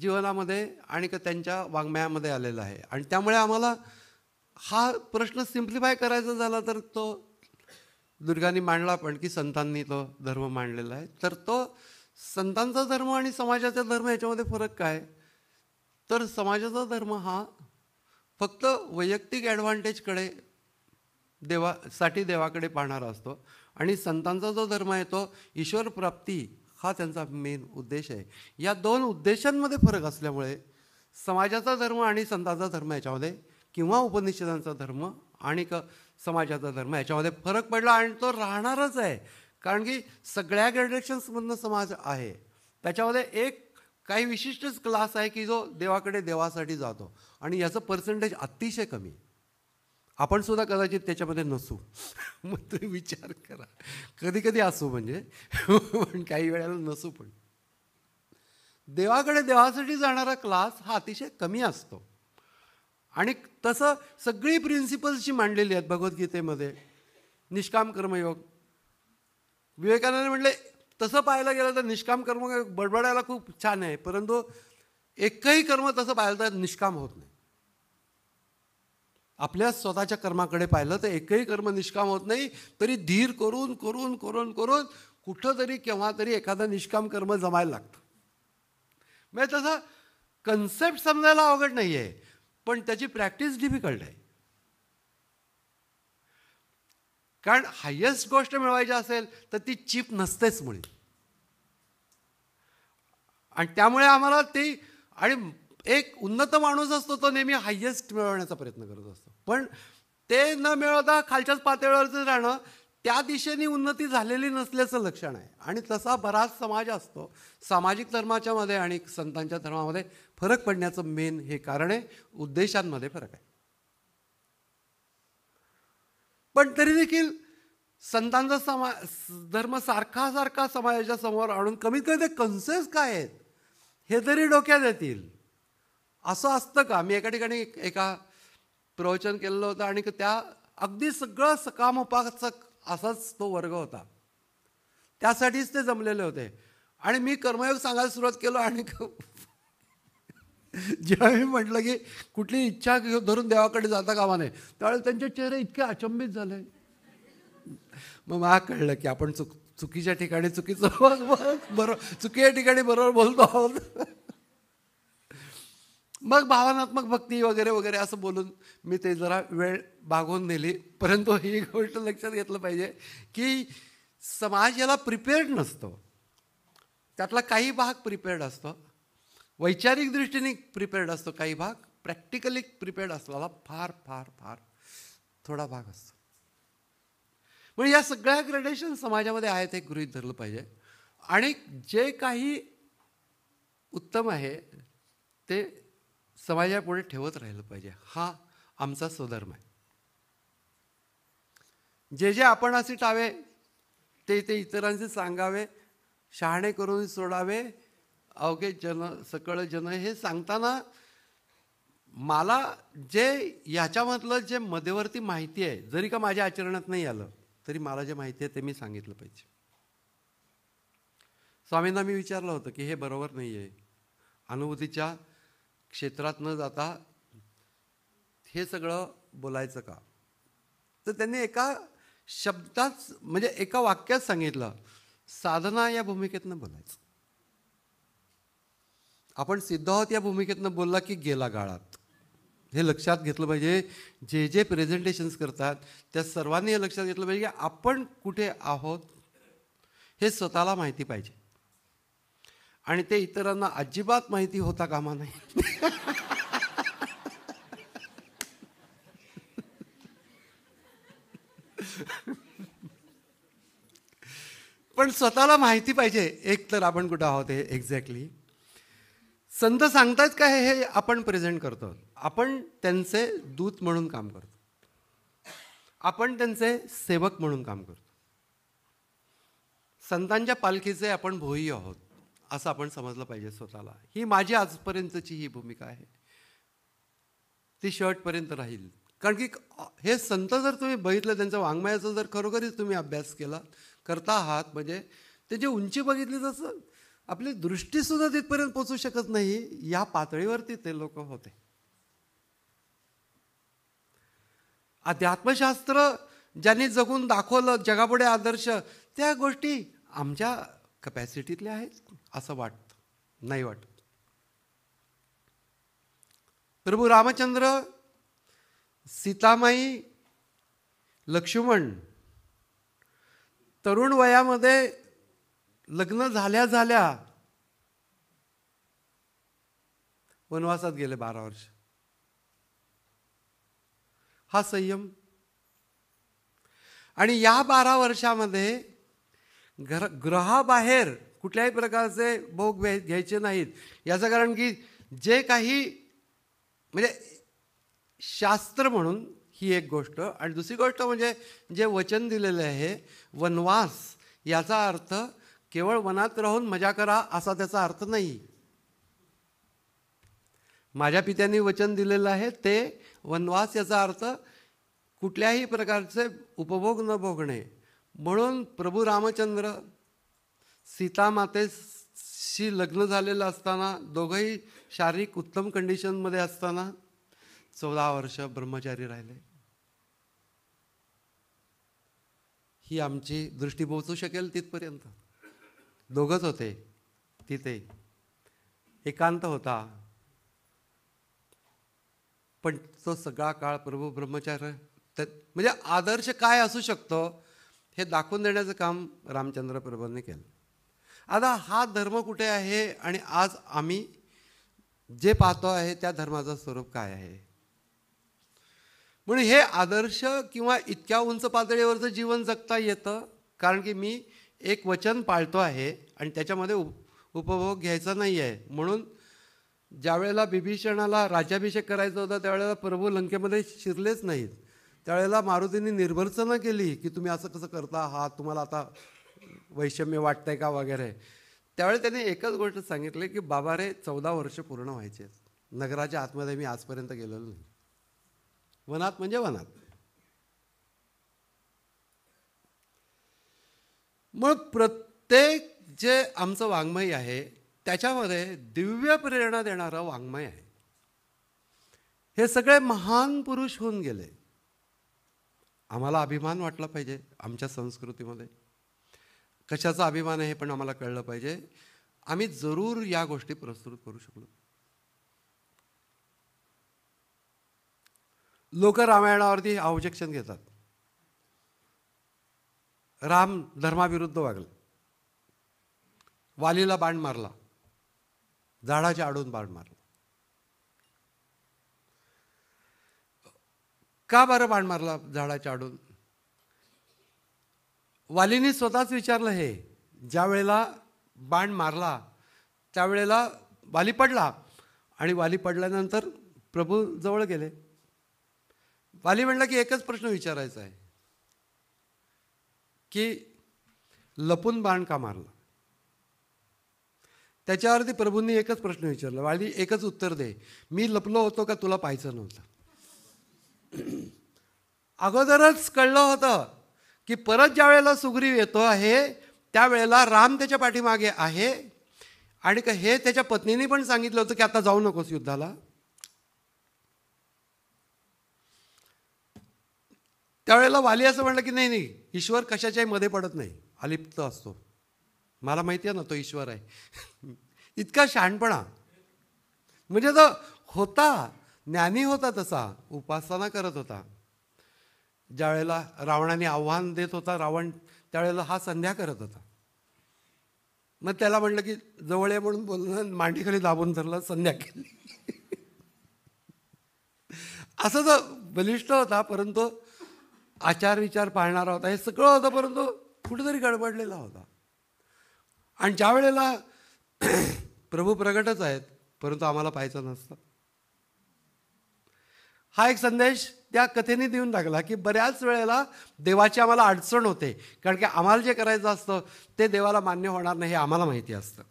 जीवनामध्ये आणि त्यांच्या वाङ्मयामध्ये आलेला आहे. आणि त्यामुळे आम्हाला हा प्रश्न सिम्प्लिफाय करायचा झाला तर तो दुर्गांनी मांडला पण की संतांनी तो धर्म मांडलेला आहे. तर तो संतांचा धर्म आणि समाजाचा धर्म याच्यामध्ये फरक काय? तर समाजाचा धर्म हा फक्त वैयक्तिक ॲडव्हान्टेजकडे देवासाठी देवाकडे पाहणारा असतो. आणि संतांचा जो धर्म आहे तो ईश्वर प्राप्ती हा त्यांचा मेन उद्देश आहे. या दोन उद्देशांमध्ये फरक असल्यामुळे समाजाचा धर्म आणि संतांचा धर्म याच्यामध्ये किंवा उपनिषदांचा धर्म आणि क समाजाचा धर्म याच्यामध्ये फरक पडला आणि तो राहणारच आहे. कारण की सगळ्या ग्रॅडेशन्समधनं समाज आहे. त्याच्यामध्ये एक काही विशिष्टच क्लास आहे की जो देवाकडे देवासाठी जातो. आणि याचं पर्सेंटेज अतिशय कमी आपण सुद्धा कदाचित त्याच्यामध्ये नसू. मग तुम्ही विचार करा. कधी कधी असू म्हणजे. पण काही वेळेला नसू पण. देवाकडे देवासाठी जाणारा क्लास हा अतिशय कमी असतो. आणि तसं सगळी प्रिन्सिपल्स जी मांडलेली आहेत भगवद्गीतेमध्ये निष्काम कर्मयोग. विवेकानंद म्हटले तसं पाहायला गेलं तर निष्काम कर्म बडबडायला खूप छान आहे परंतु एकही कर्म तसं पाहिलं तर निष्काम होत नाही. आपल्या स्वतःच्या कर्माकडे पाहिलं तर एकही कर्म निष्काम होत नाही तरी धीर करून करून करून करून कुठं तरी केव्हा तरी एखादा निष्काम कर्म जमायला लागतं. म्हणजे तसं कन्सेप्ट समजायला अवघड नाही आहे पण त्याची प्रॅक्टिस डिफिकल्ट आहे. कारण हायेस्ट गोष्ट मिळवायची असेल तर ती चीप नसतेच मुळे. आणि त्यामुळे आम्हाला ती आणि एक उन्नत माणूस असतो तो नेहमी हायेस्ट मिळवण्याचा प्रयत्न करत असतो. पण ते न मिळवता खालच्याच पातळीवरचं राहणं त्या दिशेने उन्नती झालेली नसल्याचं लक्षण आहे. आणि तसा बराच समाज असतो. सामाजिक धर्माच्या मध्ये आणि संतांच्या धर्मामध्ये फरक पडण्याचं मेन हे कारण आहे. उद्देशांमध्ये फरक आहे. पण तरी देखील संतांचा समा धर्म सारखा सारखा समाजाच्या समोर आणून कमीत कमी ते कन्सेस काय आहेत हे तरी डोक्यात येतील. असं असतं का? मी एका ठिकाणी एका प्रवचन केलेलं होतं आणि त्या अगदी सगळं सकाम उपासक असाच तो वर्ग होता. त्यासाठीच ते जमलेले होते. आणि मी कर्मयोग सांगायला सुरुवात केलो आणि जेव्हा मी म्हटलं की कुठली इच्छा धरून देवाकडे जाता कामा नये. त्यावेळेस त्यांचे चेहरे इतके अचंबित झाले. मग मला कळलं की आपण चुक चुकीच्या ठिकाणी चुकीचं बरोबर चुकीच्या ठिकाणी बरोबर बोलतो आहोत. मग भावनात्मक भक्ती वगैरे वगैरे असं बोलून मी ते जरा वेळ बागवून नेली. परंतु ही गोष्ट लक्षात घेतलं पाहिजे की समाज याला प्रिपेअर्ड नसतो. त्यातला काही भाग प्रिपेअर्ड असतो. वैचारिक दृष्टीने प्रिपेअर्ड असतो काही भाग. प्रॅक्टिकली प्रिपेअर्ड असलेला फार फार फार थोडा भाग असतो. म्हणजे या सगळ्या ग्रेडेशन समाजामध्ये आहेत हे गृहित धरलं पाहिजे. आणि जे काही उत्तम आहे ते समाजापुढे ठेवत राहिलं पाहिजे. हा आमचा स्वधर्म आहे. जे जे आपण असे टावे ते ते इतरांचे सांगावे शहाणे करून सोडावे अवघे जन सकळ जन हे सांगताना मला जे याच्यामधलं जे मध्यवर्ती माहिती आहे जरी का माझ्या आचरणात नाही आलं तरी मला जे माहिती आहे ते मी सांगितलं पाहिजे. स्वामींना मी विचारलं होतं की हे बरोबर नाही आहे अनुभूतीच्या क्षेत्रात न जाता हे सगळं बोलायचं का? तर त्यांनी एका शब्दात म्हणजे एका वाक्यात सांगितलं साधना या भूमिकेतनं बोलायचं. आपण सिद्ध आहोत या भूमिकेतनं बोलला की गेला गाळात. हे लक्षात घेतलं पाहिजे जे जे प्रेझेंटेशन्स करतात त्या सर्वांनी हे लक्षात घेतलं पाहिजे की आपण कुठे आहोत हे स्वतःला माहिती पाहिजे. आणि ते इतरांना अजिबात माहिती होता कामा नाही पण स्वतःला माहिती पाहिजे. एक तर आपण कुठं आहोत हे एक्झॅक्टली संत सांगतात का हे आपण प्रेझेंट करतो. आपण त्यांचे दूत म्हणून काम करतो. आपण त्यांचे सेवक म्हणून काम करतो. संतांच्या पालखीचे आपण भोई आहोत असं आपण समजलं पाहिजे स्वतःला. ही माझी आजपर्यंतची ही भूमिका आहे. ती शर्टपर्यंत राहील. कारण की हे संत जर तुम्ही बघितलं त्यांच्या वाङ्मयाचा जर खरोखरीच तुम्ही अभ्यास केला करता आहात म्हणजे त्याची उंची बघितली तसं आपली दृष्टीसुद्धा तिथपर्यंत पोचू शकत नाही या पातळीवरती ते लोक होते. अध्यात्मशास्त्र ज्यांनी जगून दाखवलं जगापुढे आदर्श त्या गोष्टी आमच्या कपॅसिटीतल्या आहेत असं वाटतं नाही वाटत. प्रभू रामचंद्र सीतामाई लक्ष्मण तरुण वयामध्ये लग्न झाल्या झाल्या वनवासात गेले बारा वर्ष. हा संयम. आणि या बारा वर्षामध्ये घर ग्रहाबाहेर कुठल्याही प्रकारचे भोग घ्यायचे नाहीत. याचं कारण की जे काही म्हणजे शास्त्र म्हणून ही एक गोष्ट. आणि दुसरी गोष्ट म्हणजे जे वचन दिलेले आहे वनवास याचा अर्थ केवळ वनात राहून मजा करा असा त्याचा अर्थ नाही. माझ्या पित्यांनी वचन दिलेलं आहे ते वनवास याचा अर्थ कुठल्याही प्रकारचे उपभोग न भोगणे. म्हणून प्रभू रामचंद्र सीतामातेशी लग्न झालेलं असताना दोघंही शारीरिक उत्तम कंडिशनमध्ये असताना चौदा वर्ष ब्रह्मचारी राहिले. ही आमची दृष्टी पोहोचू शकेल तिथपर्यंत. दोघंच होते. तिथे. एकांत होता. पण तो सगळा काळ प्रभू ब्रह्मचार्य म्हणजे आदर्श काय असू शकतो हे दाखवून देण्याचं काम रामचंद्र प्रभूंनी केलं. आता हा धर्म कुठे आहे आणि आज आम्ही जे पाहतो आहे त्या धर्माचं स्वरूप काय आहे? म्हणून हे आदर्श किंवा इतक्या उंच पातळीवरचं जीवन जगता येतं कारण की मी एक वचन पाळतो आहे आणि त्याच्यामध्ये उप उपभोग घ्यायचा नाही आहे म्हणून ज्यावेळेला बिभीषणाला राज्याभिषेक करायचा होता त्यावेळेला प्रभू लंकेमध्ये शिरलेच नाहीत. त्यावेळेला मारुतींनी निर्भर्सना केली की तुम्ही असं कसं करता हा तुम्हाला आता वैषम्य वाटतंय का वगैरे. त्यावेळी त्यांनी एकच गोष्ट सांगितली की बाबा रे चौदा वर्ष पूर्ण व्हायचे नगराच्या आतमध्ये मी आजपर्यंत गेलेलो नाही. वनात म्हणजे वनात. मग प्रत्येक जे आमचं वाङ्मय आहे त्याच्यामध्ये दिव्य प्रेरणा देणारं वाङ्मय आहे. हे सगळे महान पुरुष होऊन गेले. आम्हाला अभिमान वाटला पाहिजे आमच्या संस्कृतीमध्ये. कशाचा अभिमान आहे हे पण आम्हाला कळलं पाहिजे. आम्ही जरूर या गोष्टी प्रस्तुत करू शकलो. लोक रामायणावरती ऑब्जेक्शन घेतात. राम धर्माविरुद्ध वागले. वालीला बाण मारला. झाडाच्या आडून बाण मारला. का बरं बाण मारला झाडाच्या आडून? वालीनी स्वतःच विचारलं हे ज्या वेळेला बाण मारला त्यावेळेला वाली पडला. आणि वाली पडल्यानंतर प्रभू जवळ गेले. वाली म्हणला की एकच प्रश्न विचारायचा आहे. की लपून बाण का मारला? त्याच्यावरती प्रभूंनी एकच प्रश्न विचारला. वाली एकच उत्तर दे. मी लपलो होतो का तुला पाहायचं नव्हतं? अगोदरच कळलं होतं की परत ज्या वेळेला सुग्रीव येतो आहे त्यावेळेला राम त्याच्या पाठीमागे आहे. आणि हे त्याच्या पत्नीने पण सांगितलं होतं की आता जाऊ नकोस युद्धाला. त्यावेळेला वाली असं म्हणलं की नाही नाही ईश्वर कशाच्याही मध्ये पडत नाही. अलिप्त असतो. मला माहिती आहे ना तो ईश्वर आहे. इतका शहाणपणा. म्हणजे तो होता ज्ञानी होता तसा उपासना करत होता. ज्यावेळेला रावणाने आव्हान देत होता रावण त्यावेळेला हा संध्या करत होता. मग त्याला म्हटलं की जवळ आहे म्हणून बोलणं मांडीखाली दाबून धरलं संध्या केली. असं तर बलिष्ठ होता परंतु आचार विचार पाळणारा होता. हे सगळं होतं परंतु कुठेतरी गडबडलेला होता. आणि ज्या वेळेला प्रभू प्रगटच आहेत परंतु आम्हाला पाहायचं नसतं. हा एक संदेश त्या कथेने देऊन टाकला की बऱ्याच वेळेला देवाची आम्हाला अडचण होते. कारण की आम्हाला जे करायचं असतं ते देवाला मान्य होणार नाही हे आम्हाला माहिती असतं.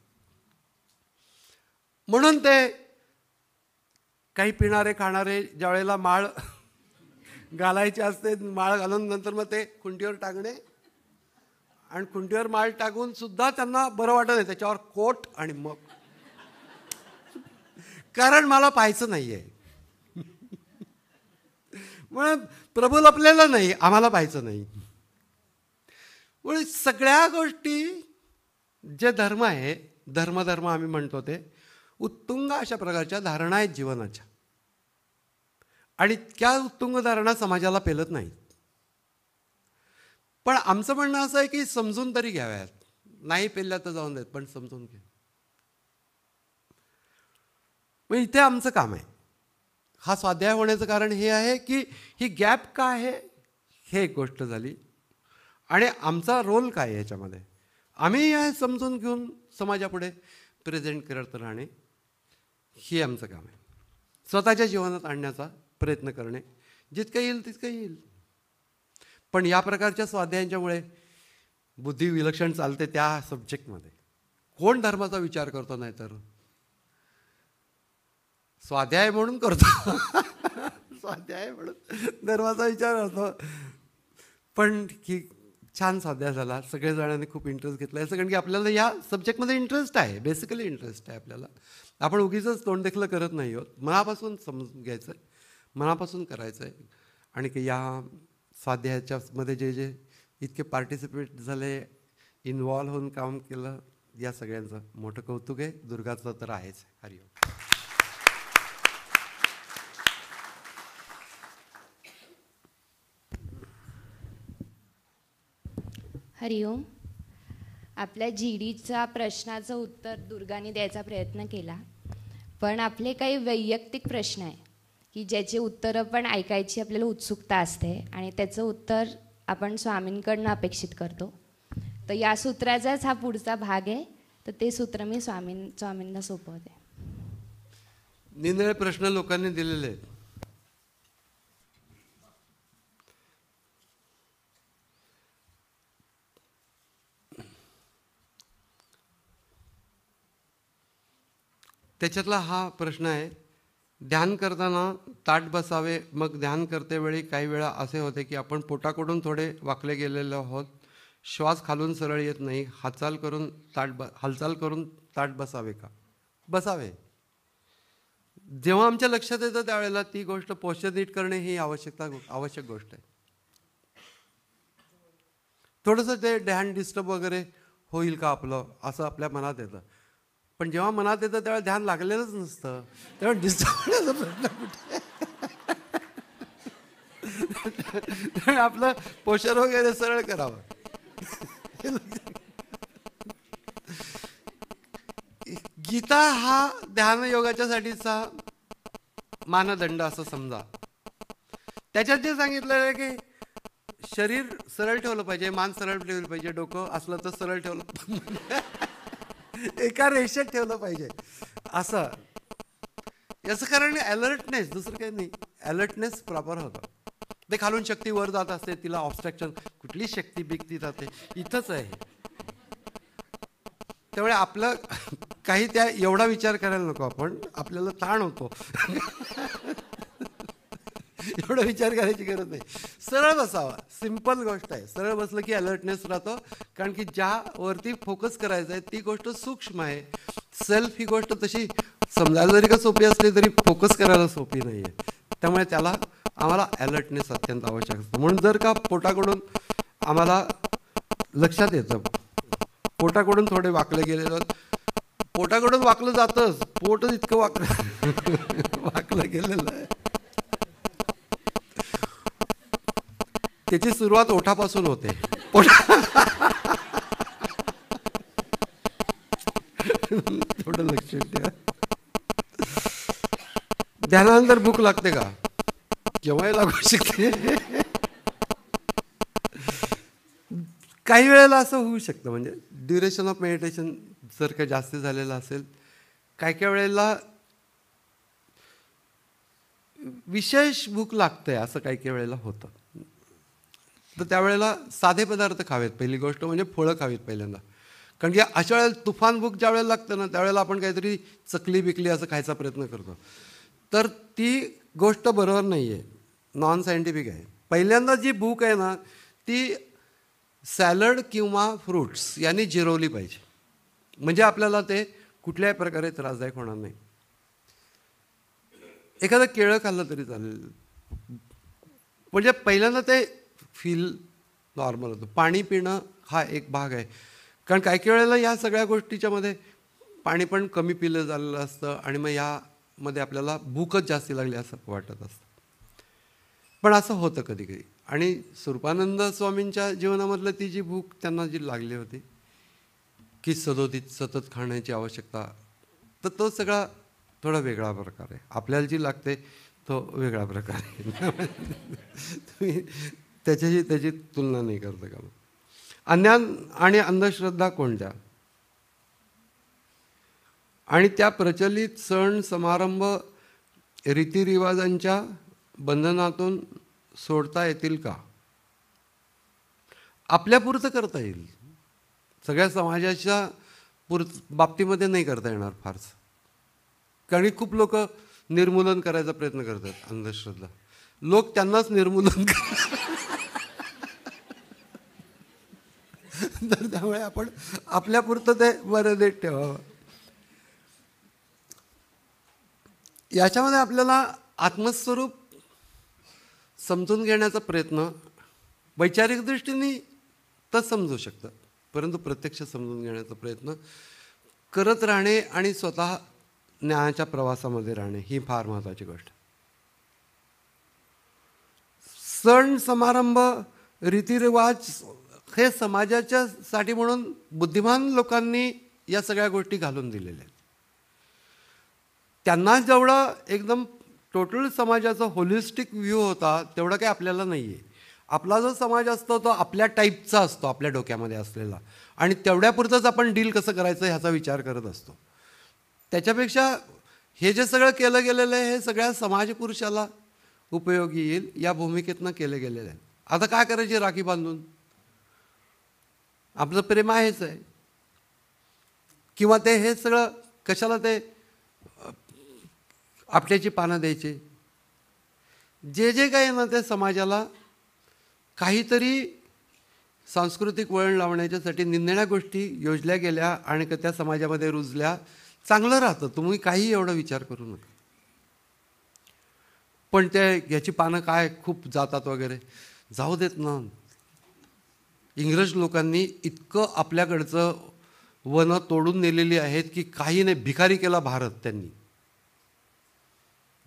म्हणून ते काही पिणारे खाणारे ज्या वेळेला माळ घालायचे असते माळ घालून नंतर मग ते खुंटीवर टाकणे आणि खुंटीवर माळ टाकून सुद्धा त्यांना बरं वाटत नाही त्याच्यावर कोट आणि मग. कारण मला पाहायचं नाही आहे म्हणून प्रभू लपलेला नाही आम्हाला पाहायचं नाही. म्हणून सगळ्या गोष्टी जे धर्म आहे धर्मधर्म आम्ही म्हणतो ते उत्तुंग अशा प्रकारच्या धारणा आहेत जीवनाच्या. आणि त्या उत्तुंगधारणा समाजाला पेलत नाहीत. पण आमचं म्हणणं असं आहे की समजून तरी घ्याव्यात. नाही पेलल्या तर जाऊन देत पण समजून घ्या. मग इथे आमचं काम आहे. हा स्वाध्याय होण्याचं कारण हे आहे की ही गॅप का आहे? हे एक गोष्ट झाली. आणि आमचा रोल काय आहे याच्यामध्ये? आम्ही हे समजून घेऊन समाजापुढे प्रेझेंट करत राहणे हे आमचं काम आहे. स्वतःच्या जीवनात आणण्याचा प्रयत्न करणे. जितकं येईल तितकं येईल. पण या प्रकारच्या स्वाध्यायांच्यामुळे बुद्धी विलक्षण चालते त्या सब्जेक्टमध्ये कोण धर्माचा विचार करतो नाही तर स्वाध्याय म्हणून करतो. स्वाध्याय म्हणून धर्माचा विचार करतो. पण की छान स्वाध्याय झाला. सगळ्या जणांनी खूप इंटरेस्ट घेतला. आहे कारण की आपल्याला या सब्जेक्टमध्ये इंटरेस्ट आहे. बेसिकली इंटरेस्ट आहे आपल्याला. आपण उगीच तोंड देखील करत नाही आहोत. मनापासून समजून घ्यायचं आहे मनापासून करायचं आहे. आणि की या स्वाध्यायाच्यामध्ये जे जे इतके पार्टिसिपेट झाले इन्वॉल्व्ह होऊन काम केलं या सगळ्यांचं मोठं कौतुक आहे. दुर्गाचं तर आहेच. हरिओम. हरिओम. आपल्या जी डीचा प्रश्नाचं उत्तर दुर्गाने द्यायचा प्रयत्न केला. पण आपले काही वैयक्तिक प्रश्न आहे. की ज्याचे उत्तरं पण ऐकायची आपल्याला उत्सुकता असते आणि त्याचं उत्तर आपण स्वामींकडनं अपेक्षित करतो. तर या सूत्राचाच हा पुढचा भाग आहे. तर ते सूत्र मी स्वामीं स्वामींना सोपवते. निंदळे प्रश्न लोकांनी दिलेले आहेत. त्याच्यातला हा प्रश्न आहे ध्यान करताना ताट बसावे. मग ध्यान करतेवेळी काही वेळा असे होते की आपण पोटाकडून थोडे वाकले गेलेले आहोत. श्वास खालून सरळ येत नाही. हालचाल करून ताट ब हालचाल करून ताट बसावे का? बसावे. जेव्हा आमच्या लक्षात येतं त्यावेळेला ती गोष्ट पोश्चर नीट करणे ही आवश्यकता आवश्यक गोष्ट आहे. थोडंसं ते ध्यान डिस्टर्ब वगैरे होईल का आपलं? असं आपल्या मनात येतं. पण जेव्हा मनात येतं तेव्हा ध्यान लागलेलंच नसतं. तेव्हा डिस्टर्ब प्रश्न कुठे आपलं पोषण वगैरे सरळ करावं. गीता हा ध्यान योगाच्यासाठीचा मानदंड असं समजा. त्याच्यात जे सांगितलेलं आहे की शरीर सरळ ठेवलं पाहिजे मान सरळ ठेवलं पाहिजे डोकं असलं तर सरळ ठेवलं. एका रेषेत ठेवलं पाहिजे. असं. याचं कारण अलर्टनेस दुसरं काही नाही. अलर्टनेस प्रॉपर होतं. ते खालून शक्ती वर जात असते तिला ऑब्स्ट्रक्शन कुठली शक्ती बिकती जाते. इथंच आहे. त्यामुळे आपलं काही त्या एवढा विचार करायला नको आपण. आपल्याला ताण होतो. एवढा विचार करायची गरज नाही. सरळ बसावा. सिंपल गोष्ट आहे. सरळ बसलं की अलर्टनेस राहतो. कारण की ज्यावरती फोकस करायचं आहे ती गोष्ट सूक्ष्म आहे. सेल्फ ही गोष्ट तशी समजायला जरी का सोपी असली तरी फोकस करायला सोपी नाही आहे त्यामुळे त्याला आम्हाला अलर्टनेस अत्यंत आवश्यक असतं. म्हणून जर का पोटाकडून आम्हाला लक्षात येतं पोटाकडून थोडे वाकले गेलेलं पोटाकडून वाकलं जातंच. पोटच इतकं वाकलं वाकलं गेलेलं आहे. त्याची सुरुवात ओठापासून होते. पोटा लक्ष द्या ध्यानानंतर भूक लागते का? केव्हाही लागू शकते. काही वेळेला असं होऊ शकतं. म्हणजे ड्युरेशन ऑफ मेडिटेशन जर का जास्त झालेलं असेल काही काही वेळेला विशेष भूक लागते असं काही काही वेळेला होतं. तर त्यावेळेला साधे पदार्थ खावेत. पहिली गोष्ट म्हणजे फळं खावीत पहिल्यांदा. कारण की अशा वेळेला तुफान भूक ज्या वेळेला लागतं ना त्यावेळेला आपण काहीतरी चकली बिकली असं खायचा प्रयत्न करतो. तर ती गोष्ट बरोबर नाही आहे नॉन सायंटिफिक आहे. पहिल्यांदा जी भूक आहे ना ती सॅलड किंवा फ्रूट्स यांनी जिरवली पाहिजे. म्हणजे आपल्याला ते कुठल्याही प्रकारे त्रासदायक होणार नाही. एखादं केळं खाल्लं तरी चालेल. म्हणजे पहिल्यांदा ते फील नॉर्मल होतं. पाणी पिणं हा एक भाग आहे. कारण काही काही वेळेला या सगळ्या गोष्टीच्यामध्ये पाणी पण कमी पिलं झालेलं असतं आणि मग या मध्ये आपल्याला भूकच जास्ती लागली असं वाटत असतं. पण असं होतं कधी कधी आणि स्वरूपानंद स्वामींच्या जीवनामधलं ती जी भूक त्यांना जी लागली होती की सदोदित सतत खाण्याची आवश्यकता तर तो सगळा थोडा वेगळा प्रकार आहे. आपल्याला जी लागते तो वेगळा प्रकार आहे. तुम्ही त्याच्याशी त्याची तुलना नाही करता का मग? अज्ञान आणि अंधश्रद्धा कोणत्या? आणि त्या प्रचलित सण समारंभ रीतिरिवाजांच्या बंधनातून सोडता येतील का? आपल्यापुरतं करता येईल. सगळ्या समाजाच्या पुर बाबतीमध्ये नाही करता येणार फारसं. कारण खूप लोक निर्मूलन करायचा प्रयत्न करतात अंधश्रद्धा. लोक त्यांनाच निर्मूलन तर त्यामुळे आपण आपल्यापुरतं ते मर्यादित ठेवावं. याच्यामध्ये आपल्याला आत्मस्वरूप समजून घेण्याचा प्रयत्न वैचारिक दृष्टीने तर समजू शकतं. परंतु प्रत्यक्ष समजून घेण्याचा प्रयत्न करत राहणे आणि स्वतः ज्ञानाच्या प्रवासामध्ये राहणे ही फार महत्त्वाची गोष्ट. सण समारंभ रीतिरिवाज हे समाजाच्या साठी म्हणून बुद्धिमान लोकांनी या सगळ्या गोष्टी घालून दिलेल्या आहेत. त्यांना जेवढा एकदम टोटल समाजाचा होलिस्टिक व्ह्यू होता तेवढा काही आपल्याला नाही आहे आपला जो समाज असतो तो आपल्या टाईपचा असतो आपल्या डोक्यामध्ये असलेला. आणि तेवढ्यापुरतंच आपण डील कसं करायचं ह्याचा विचार करत असतो. त्याच्यापेक्षा हे जे सगळं केलं गेलेलं आहे हे सगळ्या समाजपुरुषाला उपयोगी येईल या भूमिकेतनं केले गेलेलं आहे. आता काय करायची राखी बांधून? आपलं प्रेम आहेच आहे. किंवा ते हे सगळं कशाला ते आपल्याची पानं द्यायचे. जे जे काही ना ते समाजाला काहीतरी सांस्कृतिक वळण लावण्याच्यासाठी निंदण्या गोष्टी योजल्या गेल्या आणि त्या समाजामध्ये रुजल्या चांगलं राहतं. तुम्ही काही एवढा विचार करू नका. पण ते याची पानं काय खूप जातात वगैरे. जाऊ देत ना. इंग्रज लोकांनी इतकं आपल्याकडचं वनं तोडून नेलेली आहेत की काही नाही भिकारी केला भारत त्यांनी.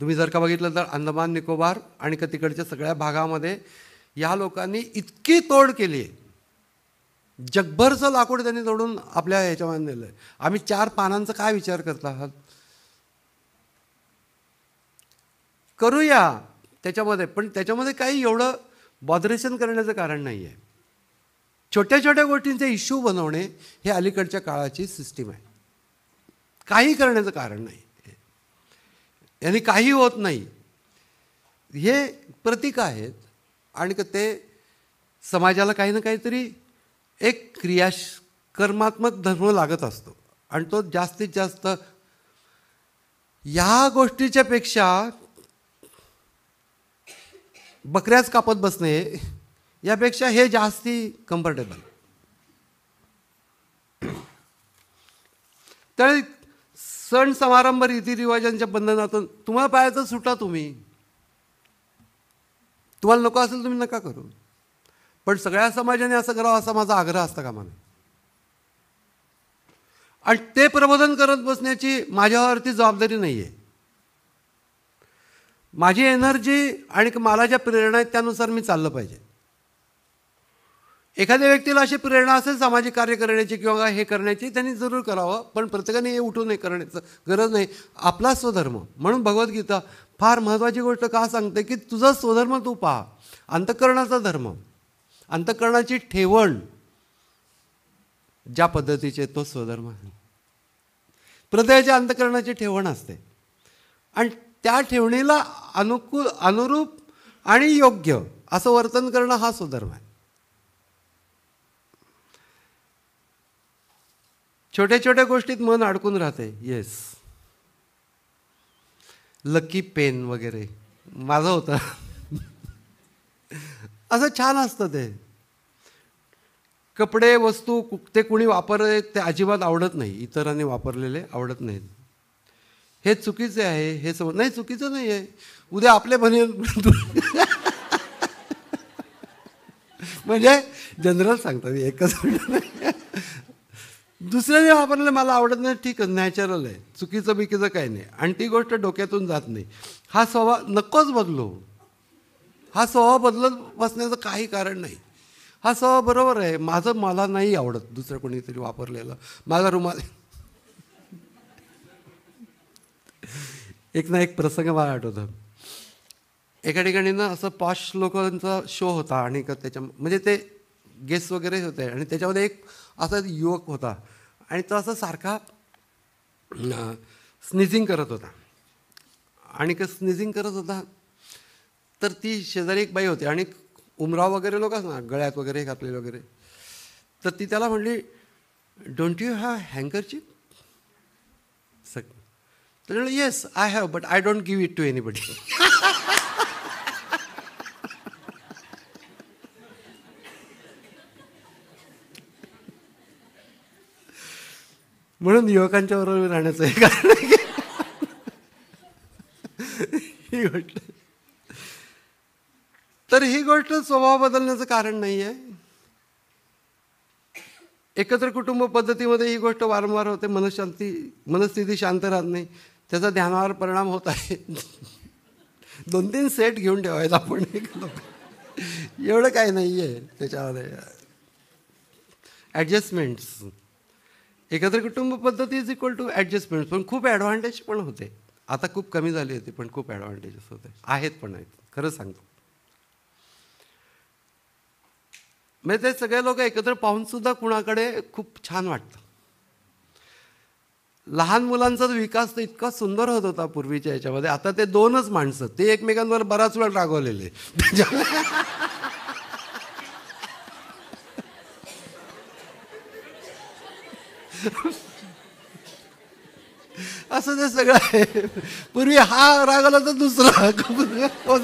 तुम्ही जर का बघितलं तर अंदमान निकोबार आणि का तिकडच्या सगळ्या भागामध्ये या लोकांनी इतकी तोड केली आहे जगभरचं लाकूड त्यांनी तोडून आपल्या ह्याच्यामध्ये नेलं आहे आम्ही चार पानांचा काय विचार करत आहात? करूया त्याच्यामध्ये पण त्याच्यामध्ये काही एवढं बॉदरेशन करण्याचं कारण नाही आहे छोट्या छोट्या गोष्टींचे इश्यू बनवणे हे अलीकडच्या काळाची सिस्टीम आहे. काही करण्याचं कारण नाही. यांनी काही होत नाही. हे प्रतीक आहेत आणि ते समाजाला काही ना काहीतरी एक क्रियाश कर्मात्मक धर्म लागत असतो. आणि तो जास्तीत जास्त या गोष्टीच्या पेक्षा बकऱ्याच कापत बसणे यापेक्षा हे जास्ती कम्फर्टेबल तर सण समारंभ रीतिरिवाजांच्या बंधनातून तुम्हाला पाहायचं सुटा तुम्ही. तुम्हाला नको असेल तुम्ही नका करू. पण सगळ्या समाजाने असं करावं असा माझा आग्रह असता का मला आणि ते प्रबोधन करत बसण्याची माझ्यावरती जबाबदारी नाही आहे माझी एनर्जी आणि मला ज्या प्रेरणा आहेत त्यानुसार मी चाललं पाहिजे. एखाद्या व्यक्तीला अशी प्रेरणा असेल सामाजिक कार्य करण्याची किंवा हे करण्याची त्यांनी जरूर करावं. पण प्रत्येकाने हे उठून नाही करण्याचं गरज नाही. आपला स्वधर्म. म्हणून भगवद्गीता फार महत्त्वाची गोष्ट का सांगते की तुझा स्वधर्म तू पहा. अंतकरणाचा धर्म. अंतकरणाची ठेवण ज्या पद्धतीचे तो स्वधर्म आहे. प्रत्येकाच्या अंतकरणाची ठेवण असते. आणि त्या ठेवणीला अनुकूल अनुरूप आणि योग्य असं वर्तन करणं हा स्वधर्म आहे. छोट्या छोट्या गोष्टीत मन अडकून राहते. येस लकी पेन वगैरे. माझं होतं. असं छान असतं ते. कपडे वस्तू कु- ते कुणी वापरले ते अजिबात आवडत नाही. इतरांनी वापरलेले आवडत नाहीत. हे चुकीचे आहे हे समज नाही चुकीचं नाही आहे उद्या आपले म्हणे म्हणजे जनरल सांगतात एकच दुसऱ्याने वापरलं मला आवडत नाही ठीक आहे नॅचरल आहे. चुकीचं बिकीचं काही नाही. आणि ती गोष्ट डोक्यातून जात नाही. हा स्वभाव नकोच बदलू. हा स्वभाव बदलत बसण्याचं काही कारण नाही. हा स्वभाव बरोबर आहे. माझं मला नाही आवडत दुसरं कोणीतरी वापरलेलं. माझा रुमाल एक ना एक प्रसंग मला आठवतं. एका ठिकाणी ना असं पॉश लोकांचा शो होता आणि त्याच्या म्हणजे ते गेस्ट वगैरे होते. आणि त्याच्यामध्ये एक असा युवक होता. आणि तो असा सारखा स्निझिंग करत होता. आणि का स्निझिंग करत होता तर ती शेजारी एक बाई होती. आणि उमराव वगैरे लोक ना गळ्यात वगैरे घातलेले वगैरे. तर ती त्याला म्हणली डोंट यू हॅव हँकरची सग तर म्हणलं yes I have but I don't give it to anybody म्हणून युवकांच्या बरोबर राहण्याचं हे कारण ही गोष्ट. तर ही गोष्ट स्वभाव बदलण्याचं कारण नाही आहे एकत्र कुटुंब पद्धतीमध्ये ही गोष्ट वारंवार होते मनशांती मनस्थिती शांत राहत नाही त्याचा ध्यानावर परिणाम होत आहे. दोन तीन सेट घेऊन ठेवायचा आपण. एक एवढं काही नाही आहे त्याच्यामध्ये. ॲडजस्टमेंट्स एकत्र कुटुंब पद्धती इज इक्वल टू ॲडजस्टमेंट पण खूप ॲडव्हान्टेज पण होते. आता खूप कमी झाली होती पण खूप ॲडव्हान्टेजेस होते. आहेत पण आहेत. खरं सांगतो. म्हणजे ते सगळे लोक एकत्र पाहून सुद्धा कुणाकडे खूप छान वाटतं. लहान मुलांचा विकास तर इतका सुंदर होत होता पूर्वीच्या याच्यामध्ये. आता ते दोनच माणसं ते एकमेकांवर बराच वेळ रागवलेले. असं ते सगळं आहे. पूर्वी हा राग आला तर दुसरा. होत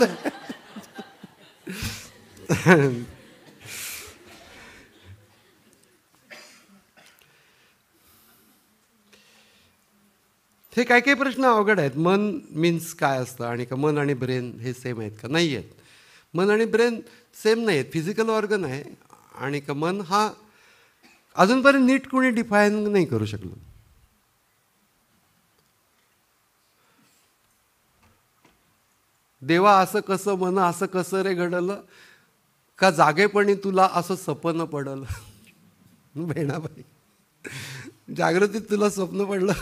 हे काही काही प्रश्न अवघड आहेत? मन मीन्स काय असतं? आणि का मन आणि ब्रेन हे सेम आहेत का? नाही आहेत मन आणि ब्रेन सेम नाही आहेत फिजिकल ऑर्गन आहे. आणि का मन हा अजूनपर्यंत नीट कोणी डिफाईन नाही करू शकलो. देवा असं कसं मन असं कसं रे घडलं? का जागेपणी तुला असं सपन पडलं? बहिणाबाई जागृतीत तुला स्वप्न पडलं?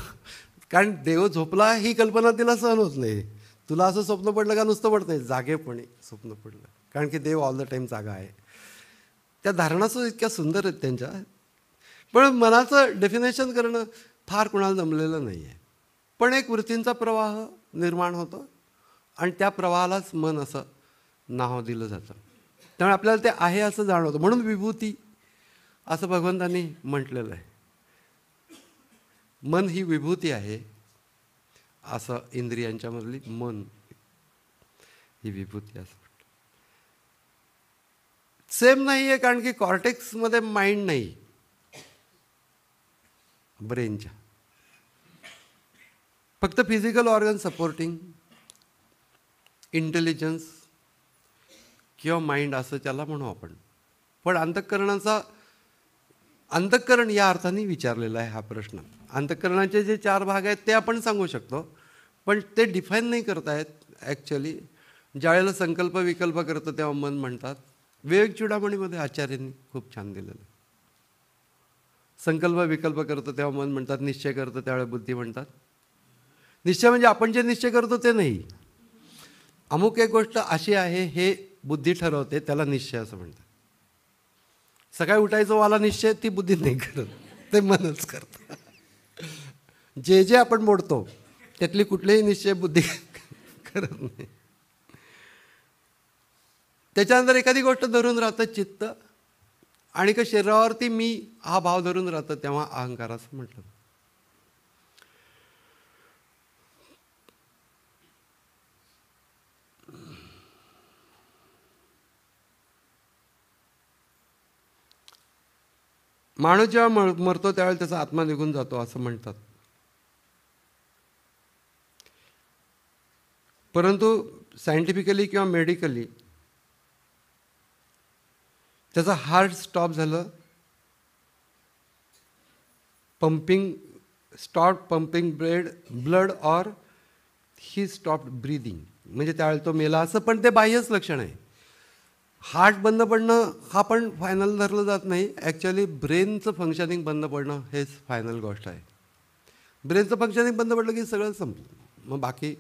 कारण देव झोपला ही कल्पना तिला सहन होत नाही. तुला असं स्वप्न पडलं का नुसतं पडत नाही? जागेपणी स्वप्न पडलं. कारण की देव ऑल द टाईम जागा आहे. त्या धारणाचं इतक्या सुंदर आहेत त्यांच्या. पण मनाचं डेफिनेशन करणं फार कुणाला जमलेलं नाही आहे पण एक वृत्तींचा प्रवाह निर्माण होतो आणि त्या प्रवाहालाच मन असं नाव दिलं जातं. त्यामुळे आपल्याला ते आहे असं जाणवतं. म्हणून विभूती असं भगवंतांनी म्हटलेलं आहे. मन ही विभूती आहे असं इंद्रियांच्यामधली मन ही विभूती असं सेम नाही आहे कारण की कॉर्टेक्समध्ये माइंड नाही. ब्रेनच्या फक्त फिजिकल ऑर्गन सपोर्टिंग इंटेलिजन्स किंवा माइंड असं त्याला म्हणू आपण. पण अंतःकरणाचा अंतःकरण या अर्थाने विचारलेला आहे हा प्रश्न. अंतःकरणाचे जे चार भाग आहेत ते आपण सांगू शकतो पण ते डिफाईन नाही करतायत ॲक्च्युली ज्यावेळेला संकल्प विकल्प करतं तेव्हा मन म्हणतात. विवेक चुडामणीमध्ये आचार्यांनी खूप छान दिलेलं संकल्प विकल्प करतं तेव्हा मन म्हणतात निश्चय करतं त्यावेळेला बुद्धी म्हणतात. निश्चय म्हणजे आपण जे निश्चय करतो ते नाही. अमुक एक गोष्ट अशी आहे हे बुद्धी ठरवते त्याला निश्चय असं म्हणतात. सकाळी उठायचं वाला निश्चय ती बुद्धी नाही करत. ते मनच करतं. जे जे आपण मोडतो त्यातली कुठलेही निश्चय बुद्धी करत नाही. त्याच्यानंतर एखादी गोष्ट धरून राहतं चित्त. आणि का शरीरावरती मी हा भाव धरून राहतो तेव्हा अहंकार असं म्हटलं माणूस जेव्हा मरतो त्यावेळी त्याचा आत्मा निघून जातो असं म्हणतात. परंतु सायंटिफिकली किंवा मेडिकली त्याचा हार्ट स्टॉप झालं. Pumping stop pumping bread blood or he stop breathing म्हणजे त्यावेळेला तो मेला असं पण ते बाह्यच लक्षण आहे. हार्ट बंद पडणं हा पण फायनल धरलं जात नाही. ॲक्च्युली ब्रेनचं फंक्शनिंग बंद पडणं हेच फायनल गोष्ट आहे. ब्रेनचं फंक्शनिंग बंद पडलं की सगळं संपलं. मग बाकी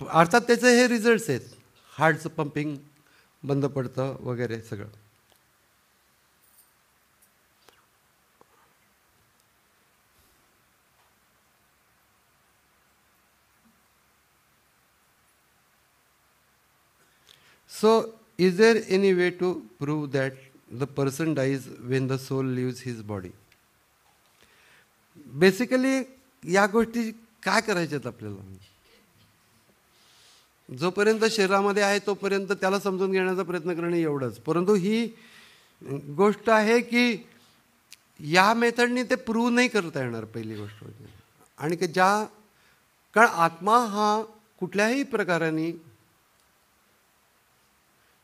अर्थात त्याचे हे रिझल्ट्स आहेत. हार्टचं पंपिंग बंद पडतं वगैरे सगळं. So is there any way to prove that the person dies when the soul leaves his body basically या गोष्टी काय करायच्यात आपल्याला? जोपर्यंत शरीरामध्ये आहे तोपर्यंत त्याला समजून घेण्याचा प्रयत्न करणे एवढंच. परंतु ही गोष्ट आहे की या मेथडनी ते प्रूव्ह नाही करता येणार पहिली गोष्ट म्हणजे. आणि की ज्या कारण आत्मा हा कुठल्याही प्रकाराने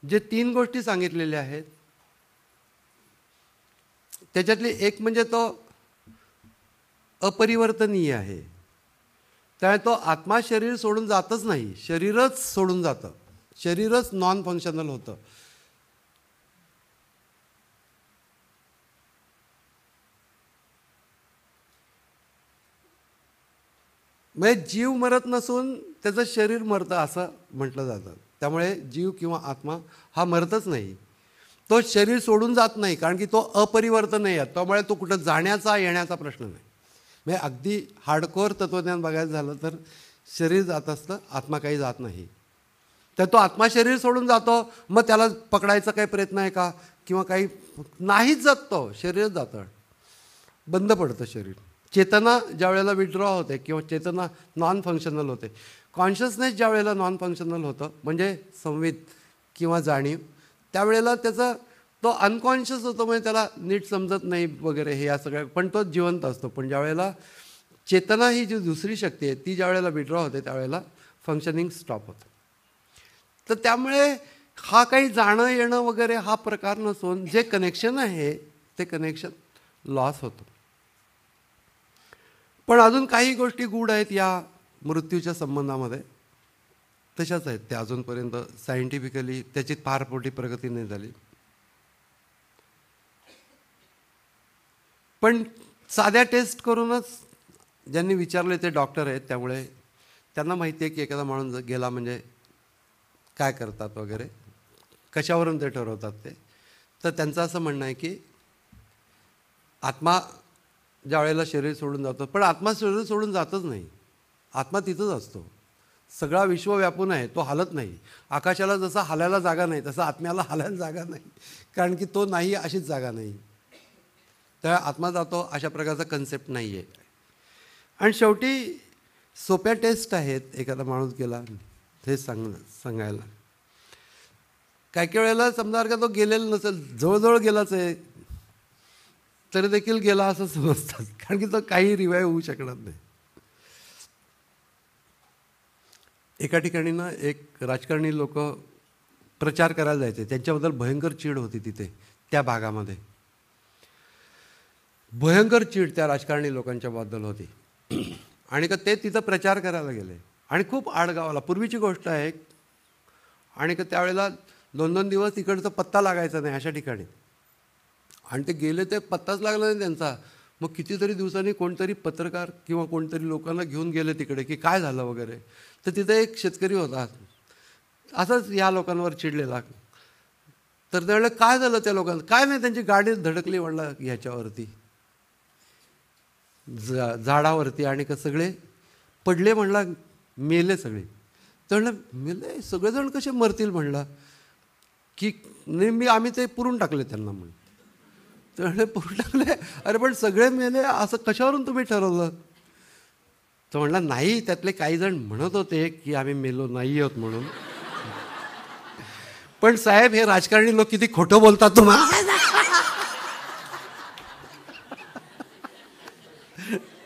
जे तीन गोष्टी सांगितलेल्या आहेत त्याच्यातली एक म्हणजे तो अपरिवर्तनीय आहे. त्यामुळे तो आत्मा शरीर सोडून जातच नाही. शरीरच सोडून जातं. शरीरच नॉन फंक्शनल होतं. म्हणजे जीव मरत नसून त्याचं शरीर मरतं असं म्हटलं जातं. त्यामुळे जीव किंवा आत्मा हा मरतच नाही. तो शरीर सोडून जात नाही कारण की तो अपरिवर्तन नाही आहे. त्यामुळे तो कुठं जाण्याचा येण्याचा प्रश्न नाही. म्हणजे अगदी हार्डकोअर तत्त्वज्ञान बघायचं झालं तर शरीर जात असतं आत्मा काही जात नाही. तर तो आत्मा शरीर सोडून जातो मग त्याला पकडायचा काही प्रयत्न आहे का? किंवा काही नाहीच जात तो शरीरच जातं. बंद पडतं शरीर. चेतना ज्या वेळेला विड्रॉ होते किंवा चेतना नॉन फंक्शनल होते. कॉन्शियसनेस ज्या वेळेला नॉन फंक्शनल होतं म्हणजे संवेद किंवा जाणीव त्यावेळेला त्याचं तो अनकॉन्शियस होतो म्हणजे त्याला नीट समजत नाही वगैरे हे या सगळ्या पण तो जिवंत असतो. पण ज्या वेळेला चेतना ही जी दुसरी शक्ती आहे ती ज्या वेळेला विड्रॉ होते त्यावेळेला फंक्शनिंग स्टॉप होतं. तर त्यामुळे हा काही जाणं येणं वगैरे हा प्रकार नसून जे कनेक्शन आहे ते कनेक्शन लॉस होतं. पण अजून काही गोष्टी गूढ आहेत या मृत्यूच्या संबंधामध्ये. तशाच आहेत. त्या अजूनपर्यंत सायंटिफिकली त्याची फार मोठी प्रगती नाही झाली. पण साध्या टेस्ट करूनच ज्यांनी विचारले ते डॉक्टर आहेत त्यामुळे त्यांना माहिती आहे की एखादा माणूस गेला म्हणजे काय करतात वगैरे कशावरून ते ठरवतात ते. तर त्यांचं असं म्हणणं आहे की आत्मा ज्या वेळेला शरीर सोडून जातो पण आत्मा शरीर सोडून जातच नाही. आत्मा तिथंच असतो. सगळा विश्व व्यापून आहे तो हालत नाही. आकाशाला जसा हालायला जागा नाही तसा आत्म्याला हालायला जागा नाही. कारण की तो नाही अशीच जागा नाही. त्या आत्मा जातो अशा प्रकारचा कन्सेप्ट नाही आहे आणि शेवटी सोप्या टेस्ट आहेत एखादा माणूस गेला हे सांग सांगायला. काही काही वेळेला समजा का तो गेलेला नसेल जवळजवळ गेलाच आहे तरी देखील गेला असं समजतात कारण की तो काही रिवाय होऊ शकणार नाही. एका ठिकाणी ना एक राजकारणी लोक प्रचार करायला जायचे त्यांच्याबद्दल भयंकर चीड होती तिथे त्या भागामध्ये. भयंकर चीड त्या राजकारणी लोकांच्याबद्दल होती. आणि का ते तिथं प्रचार करायला गेले. आणि खूप आडगावाला पूर्वीची गोष्ट आहे आणि का त्यावेळेला दोन दोन दिवस तिकडचा पत्ता लागायचा नाही अशा ठिकाणी. आणि ते गेले ते पत्ताच लागला नाही त्यांचा. मग कितीतरी दिवसांनी कोणतरी पत्रकार किंवा कोणतरी लोकांना घेऊन गेले तिकडे की काय झालं वगैरे. तर तिथे एक शेतकरी होता. असंच या लोकांवर चिडलेला. तर त्यावेळेला काय झालं त्या लोकांना? काय नाही त्यांची गाडी धडकली म्हणला ह्याच्यावरती जा झाडावरती आणि का सगळे पडले म्हणला मेले सगळे. तर म्हणलं मेले सगळेजण कसे मरतील म्हणला की नाही मी आम्ही ते पुरून टाकले त्यांना म्हणून. तर म्हणले पुरून टाकले अरे पण सगळे मेले असं कशावरून तुम्ही ठरवलं? तो म्हणला नाही त्यातले काही जण म्हणत होते की आम्ही मेलो नाही आहोत म्हणून. पण साहेब हे राजकारणी लोक किती खोटं बोलतात तुम्हाला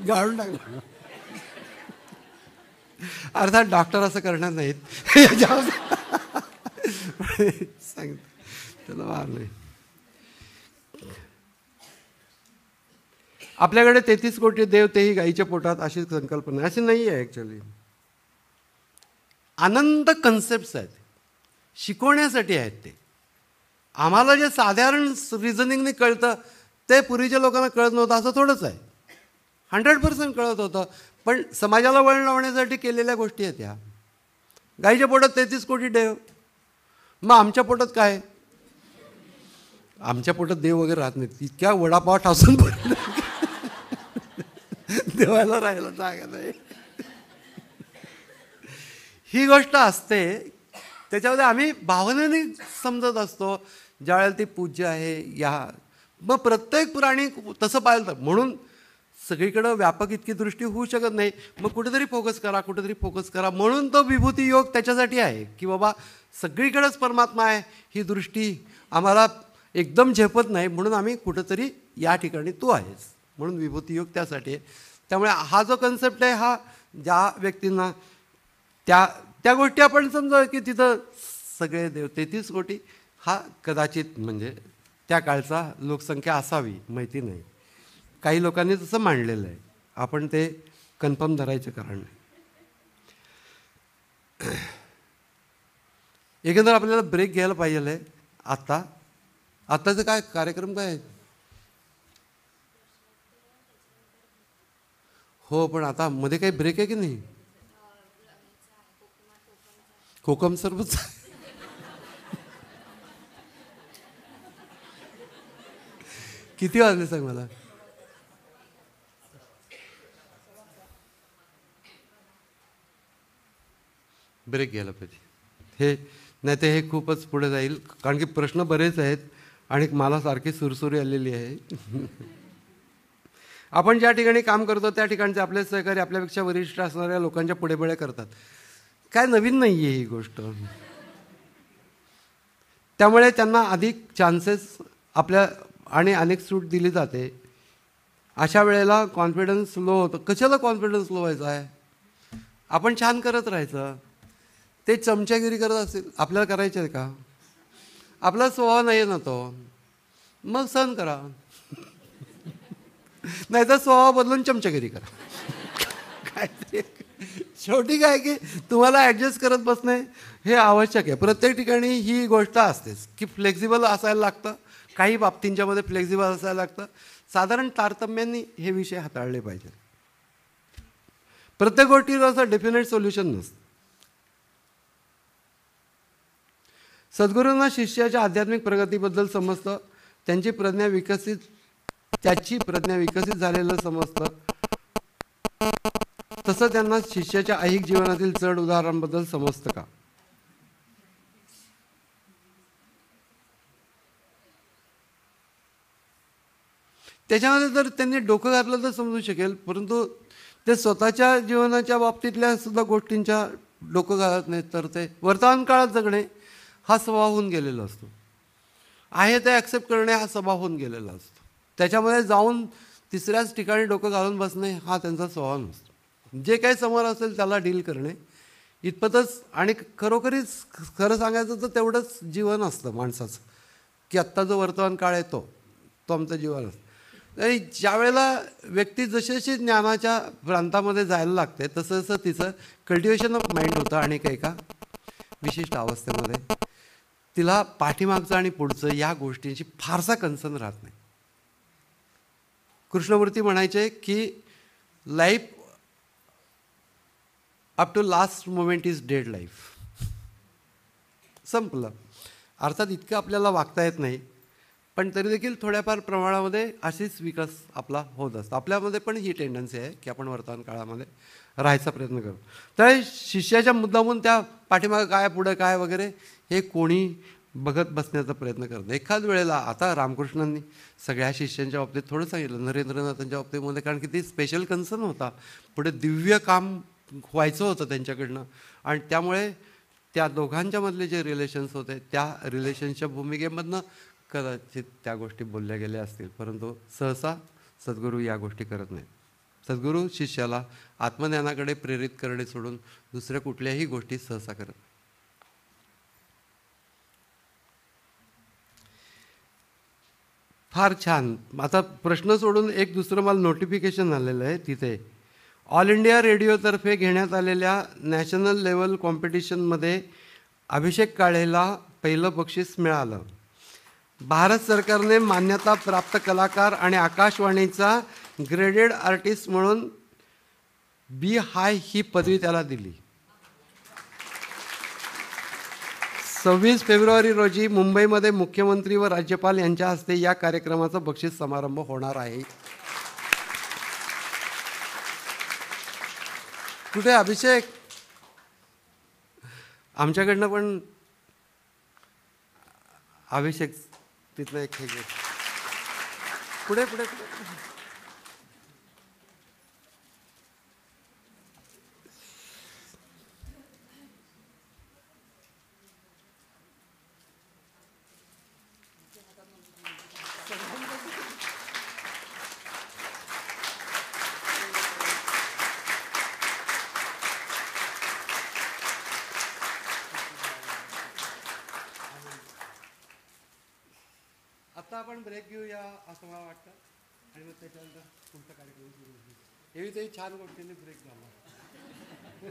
गाळून टाकलं. अर्थात डॉक्टर असं करणार नाहीत. याच्यावर सांग त्याला वार नाही. आपल्याकडे तेहतीस कोटी देव तेही गाईच्या पोटात अशी संकल्पना अशी नाही आहे ॲक्च्युली आनंद कन्सेप्ट आहेत. शिकवण्यासाठी आहेत ते. आम्हाला जे साधारण रिझनिंगने कळतं ते पूर्वीच्या लोकांना कळत नव्हतं असं थोडंच आहे. हंड्रेड पर्सेंट कळत होतं. पण समाजाला वळण लावण्यासाठी केलेल्या गोष्टी आहेत ह्या. गाईच्या पोटात तेहतीस कोटी देव. मग आमच्या पोटात काय? आमच्या पोटात देव वगैरे राहत नाहीत. इतक्या वडापाव ठासून देवाला राहायला जागा नाही. ही गोष्ट असते. त्याच्यामध्ये आम्ही भावनेने समजत असतो. ज्यावेळेला ती पूज्य आहे या. मग प्रत्येक प्राणी तसं पाहिलं तर म्हणून सगळीकडं व्यापक इतकी दृष्टी होऊ शकत नाही. मग कुठेतरी फोकस करा कुठेतरी फोकस करा. म्हणून तो विभूती योग त्याच्यासाठी आहे की बाबा सगळीकडंच परमात्मा आहे ही दृष्टी आम्हाला एकदम झेपत नाही म्हणून आम्ही कुठंतरी या ठिकाणी तू आहेस. म्हणून विभूती योग त्यासाठी आहे. त्यामुळे हा जो कन्सेप्ट आहे हा ज्या व्यक्तींना त्या त्या गोष्टी आपण समजा की तिथं सगळे देव तेहतीस कोटी हा कदाचित म्हणजे त्या काळचा लोकसंख्या असावी माहिती नाही. काही लोकांनी तसं मांडलेलं आहे. आपण ते कन्फर्म धरायचं कारण नाही. एकंदर आपल्याला ब्रेक घ्यायला पाहिजे आहे आत्ता आत्ताचं काय कार्यक्रम काय आहे? हो पण आता मध्ये काही ब्रेक आहे की नाही? कोकम सर्वच किती वाजले सांग मला? ब्रेक घ्यायला पाहिजे. हे नाही ते हे खूपच पुढे जाईल. कारण की प्रश्न बरेच आहेत आणि मला सारखी सुरसुरी आलेली आहे. आपण ज्या ठिकाणी काम करतो त्या ठिकाणचे आपले सहकारी आपल्यापेक्षा वरिष्ठ असणाऱ्या लोकांच्या पुढे पुढे करतात. काय नवीन नाही आहे ही गोष्ट. त्यामुळे त्यांना अधिक चान्सेस आपल्या आणि अनेक सूट दिली जाते. अशा वेळेला कॉन्फिडन्स लो होतं. कशाला कॉन्फिडन्स लो व्हायचा आहे? आपण छान करत राहायचं. ते चमच्यागिरी करत असेल आपल्याला करायचे आहे का? आपला स्वभाव नाही आहे ना तो. मग सहन करा. नाही तर स्वभाव बदलून चमच्यागिरी करा. काय शेवटी काय की तुम्हाला ॲडजस्ट करत बसणे हे आवश्यक आहे. प्रत्येक ठिकाणी ही गोष्ट असतेच की फ्लेक्झिबल असायला लागतं. काही बाबतींच्यामध्ये फ्लेक्झिबल असायला लागतं. साधारण तारतम्यांनी हे विषय हाताळले पाहिजे प्रत्येक गोष्टीवर असं डेफिनेट सोल्युशन नसतं. सद्गुरूंना शिष्याच्या आध्यात्मिक प्रगतीबद्दल समजतं त्यांची प्रज्ञा विकसित त्याची प्रज्ञा विकसित झालेलं समजतं. तसं त्यांना शिष्याच्या ऐहिक जीवनातील चढ उदाहरणांबद्दल समजतं का? त्याच्यामध्ये जर त्यांनी डोकं घातलं तर समजू शकेल परंतु ते स्वतःच्या जीवनाच्या बाबतीतल्या सुद्धा गोष्टींच्या डोकं घालत नाहीत तर ते वर्तमान काळात जगणे हा स्वभाव होऊन गेलेला असतो. आहे ते ॲक्सेप्ट करणे हा स्वभाव होऊन गेलेला असतो. त्याच्यामध्ये जाऊन तिसऱ्याच ठिकाणी डोकं घालून बसणे हा त्यांचा स्वभाव नसतो. जे काही समोर असेल त्याला डील करणे. इतपतच आणि खरोखरीच खरं सांगायचं तर तेवढंच जीवन असतं माणसाचं. की आत्ता जो वर्तमान काळ येतो तो आमचं जीवन असतं. आणि ज्यावेळेला व्यक्ती जशी ज्ञानाच्या प्रांतामध्ये जायला लागते तसं तसं तिचं कल्टिवेशन ऑफ माइंड होतं आणि काही का विशिष्ट अवस्थेमध्ये. तिला पाठीमागचं आणि पुढचं या गोष्टींची फारसा कन्सर्न राहत नाही. कृष्णमूर्ती म्हणायचे की life up to last moment is dead life संपलं. अर्थात इतकं आपल्याला वागता येत नाही पण तरी देखील थोड्याफार प्रमाणामध्ये अशीच विकास आपला होत असतो. आपल्यामध्ये पण ही टेंडन्सी आहे की आपण वर्तमान काळामध्ये राहायचा प्रयत्न करू. तर शिष्याच्या मुद्दामून त्या पाठीमागं काय पुढं काय वगैरे हे कोणी बघत बसण्याचा प्रयत्न करतो एखाद वेळेला आता रामकृष्णांनी सगळ्या शिष्यांच्या बाबतीत थोडं सांगितलं नरेंद्रनाथांच्या बाबतीमध्ये कारण की ते स्पेशल कन्सर्न होता. पुढे दिव्य काम व्हायचं होतं त्यांच्याकडनं. आणि त्यामुळे त्या दोघांच्यामधले जे रिलेशन्स होते त्या रिलेशनच्या भूमिकेमधनं कदाचित त्या गोष्टी बोलल्या गेल्या असतील. परंतु सहसा सद्गुरू या गोष्टी करत नाहीत. सद्गुरू शिष्याला आत्मज्ञानाकडे प्रेरित करणे सोडून दुसऱ्या कुठल्याही गोष्टी सहसा करत फार छान. आता प्रश्न सोडून एक दुसरं मला नोटिफिकेशन आलेलं आहे तिथे. ऑल इंडिया रेडिओतर्फे घेण्यात आलेल्या नॅशनल लेवल कॉम्पिटिशनमध्ये अभिषेक काळेला पहिलं बक्षीस मिळालं. भारत सरकारने मान्यता प्राप्त कलाकार आणि आकाशवाणीचा ग्रेडेड आर्टिस्ट म्हणून बी हाय ही पदवी त्याला दिली. सव्वीस फेब्रुवारी रोजी मुंबईमध्ये मुख्यमंत्री व राज्यपाल यांच्या हस्ते या कार्यक्रमाचा बक्षीस समारंभ होणार आहे. कुठे अभिषेक? आमच्याकडनं पण अभिषेक तिथलं एक हे घे. पुढे पुढे पुढे आता आपण ब्रेक घेऊया असं मला वाटतं आणि मग त्याच्यानंतर पुढचा कार्यक्रम सुरू होईल तरी छान गोष्टीने ब्रेक झाला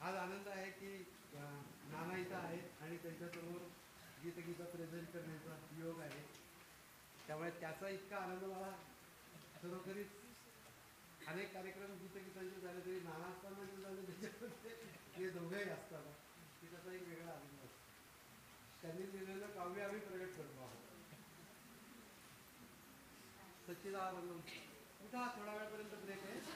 आज आनंद आहे की नाना इथं आहेत आणि त्यांच्यासमोर गीतगीता प्रेझेंट करण्याचा योग आहे त्यामुळे त्याचा इतका आनंद मला खरोखरीच अनेक कार्यक्रम गीतगीतांचे झाले तरी नाना असताना झाले त्याच्यामध्ये हे दोघेही असताना की त्याचा एक वेगळा आनंद असतो त्यांनी लिहिलेलं काव्य आम्ही प्रगट करतो आहोत सच्चिदानंद कुठं